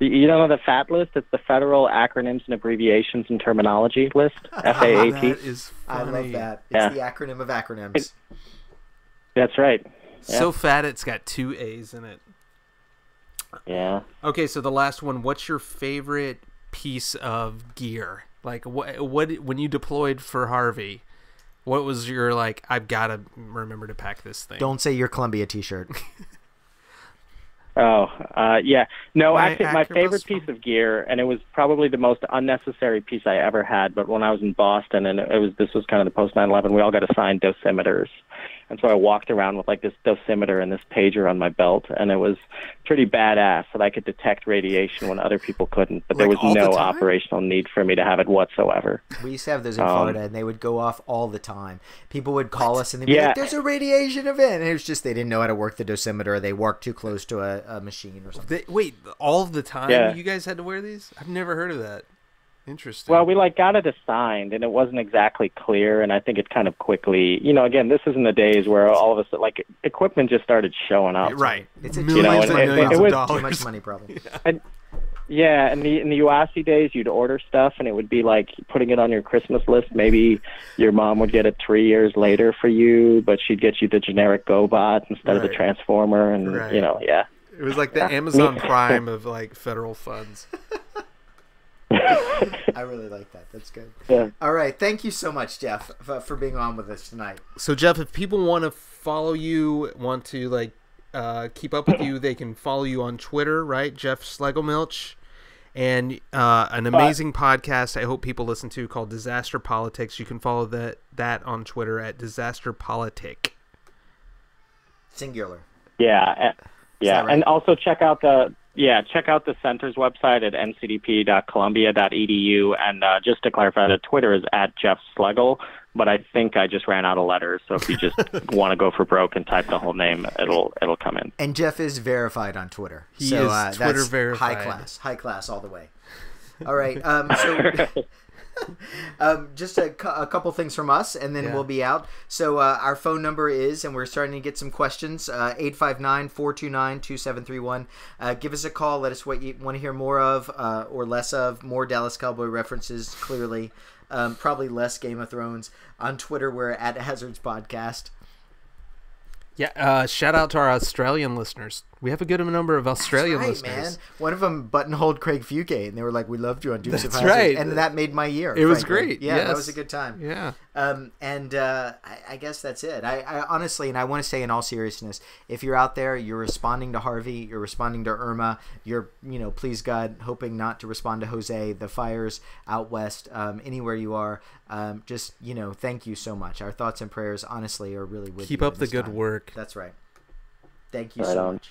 S3: you don't know the FAT list? It's the Federal Acronyms and Abbreviations and Terminology list.
S2: That
S3: FAAT.
S2: is
S1: I love that. It's
S3: Yeah.
S1: the acronym of acronyms.
S3: That's right.
S2: So fat, it's got two A's in it.
S3: Yeah.
S2: Okay, so the last one. What's your favorite piece of gear Like what what when you deployed for Harvey, what was your like? I've got to remember to pack this thing.
S1: Don't say your Columbia T-shirt.
S3: Oh, uh, yeah. No,
S2: My
S3: actually, my favorite
S2: phone.
S3: piece of gear, and it was probably the most unnecessary piece I ever had. But when I was in Boston, and it was this was kind of the post 9/11, we all got assigned dosimeters, and so I walked around with like this dosimeter and this pager on my belt, and it was pretty badass that I could detect radiation when other people couldn't. But there was
S2: all the
S3: no operational need for me to have it whatsoever.
S1: We used to have those in
S3: Um,
S1: Florida, and they would go off all the time. People would call us, and they'd be
S3: Yeah.
S1: like, "There's a radiation event," and it was just they didn't know how to work the dosimeter. They worked too close to a, a machine or something.
S2: They, wait, all the time
S3: Yeah.
S2: you guys had to wear these? I've never heard of that. Interesting.
S3: Well, we like got it assigned, and it wasn't exactly clear. And I think it kind of quickly, you know, again, this is in the days where all of us like equipment just started showing up.
S2: right.
S1: It's a
S2: millions
S3: know,
S2: and
S3: and it-
S2: millions
S3: it
S2: of
S3: was-
S1: Too much money problem.
S3: Yeah, in the in the UASI days, you'd order stuff, and it would be like putting it on your Christmas list. Maybe your mom would get it three years later for you, but she'd get you the generic GoBot instead of the Transformer, and
S2: Right.
S3: you know, yeah.
S2: It was like the Amazon Prime of like federal funds.
S1: I really like that. That's good.
S3: Yeah.
S1: All right, thank you so much, Jeff, f- for being on with us tonight.
S2: So Jeff, if people want to follow you, want to like uh, keep up with you, they can follow you on Twitter, right? Jeff Schlegelmilch, and uh, an amazing podcast. I hope people listen to called Disaster Politics. You can follow that that on Twitter at Disaster Politic.
S1: Singular.
S3: Yeah, yeah,
S1: right?
S3: and also check out the yeah check out the center's website at ncdp.columbia.edu. And uh, just to clarify, the Twitter is at Jeff Schlegel, but I think I just ran out of letters. So if you just want to go for broke and type the whole name, it'll it'll come in.
S1: And Jeff is verified on Twitter.
S2: He
S1: so,
S2: is
S1: uh,
S2: Twitter
S1: that's
S2: verified.
S1: High class, high class all the way. All right. Um, so, um, just a, cou- a couple things from us, and then
S2: Yeah.
S1: we'll be out. So, uh, our phone number is, and we're starting to get some questions. uh, 859 429 2731. Give us a call. Let us what you want to hear more of uh, or less of. More Dallas Cowboy references, clearly. Um, probably less Game of Thrones. On Twitter, we're at Hazards Podcast.
S2: Yeah. Uh, shout out to our Australian listeners. We have a good number of Australian
S1: That's right,
S2: listeners.
S1: man. One of them buttonholed Craig Fugate, and they were like, "We loved you on Dukes of
S2: That's
S1: Hazzard,"
S2: right.
S1: and that made my year.
S2: It was great,
S1: Yeah, that was a good time.
S2: Yeah.
S1: Um, and uh, I, I guess that's it. I, I honestly, and I want to say in all seriousness, if you're out there, you're responding to Harvey, you're responding to Irma, you're, you know, please God, hoping not to respond to Jose, the fires out west, um, anywhere you are. Um, just, you know, thank you so much. Our thoughts and prayers, honestly, are really with you.
S2: Keep
S1: up
S2: the good
S1: time.
S2: work.
S1: That's right. Thank you
S3: Right
S1: so
S3: on.
S1: much.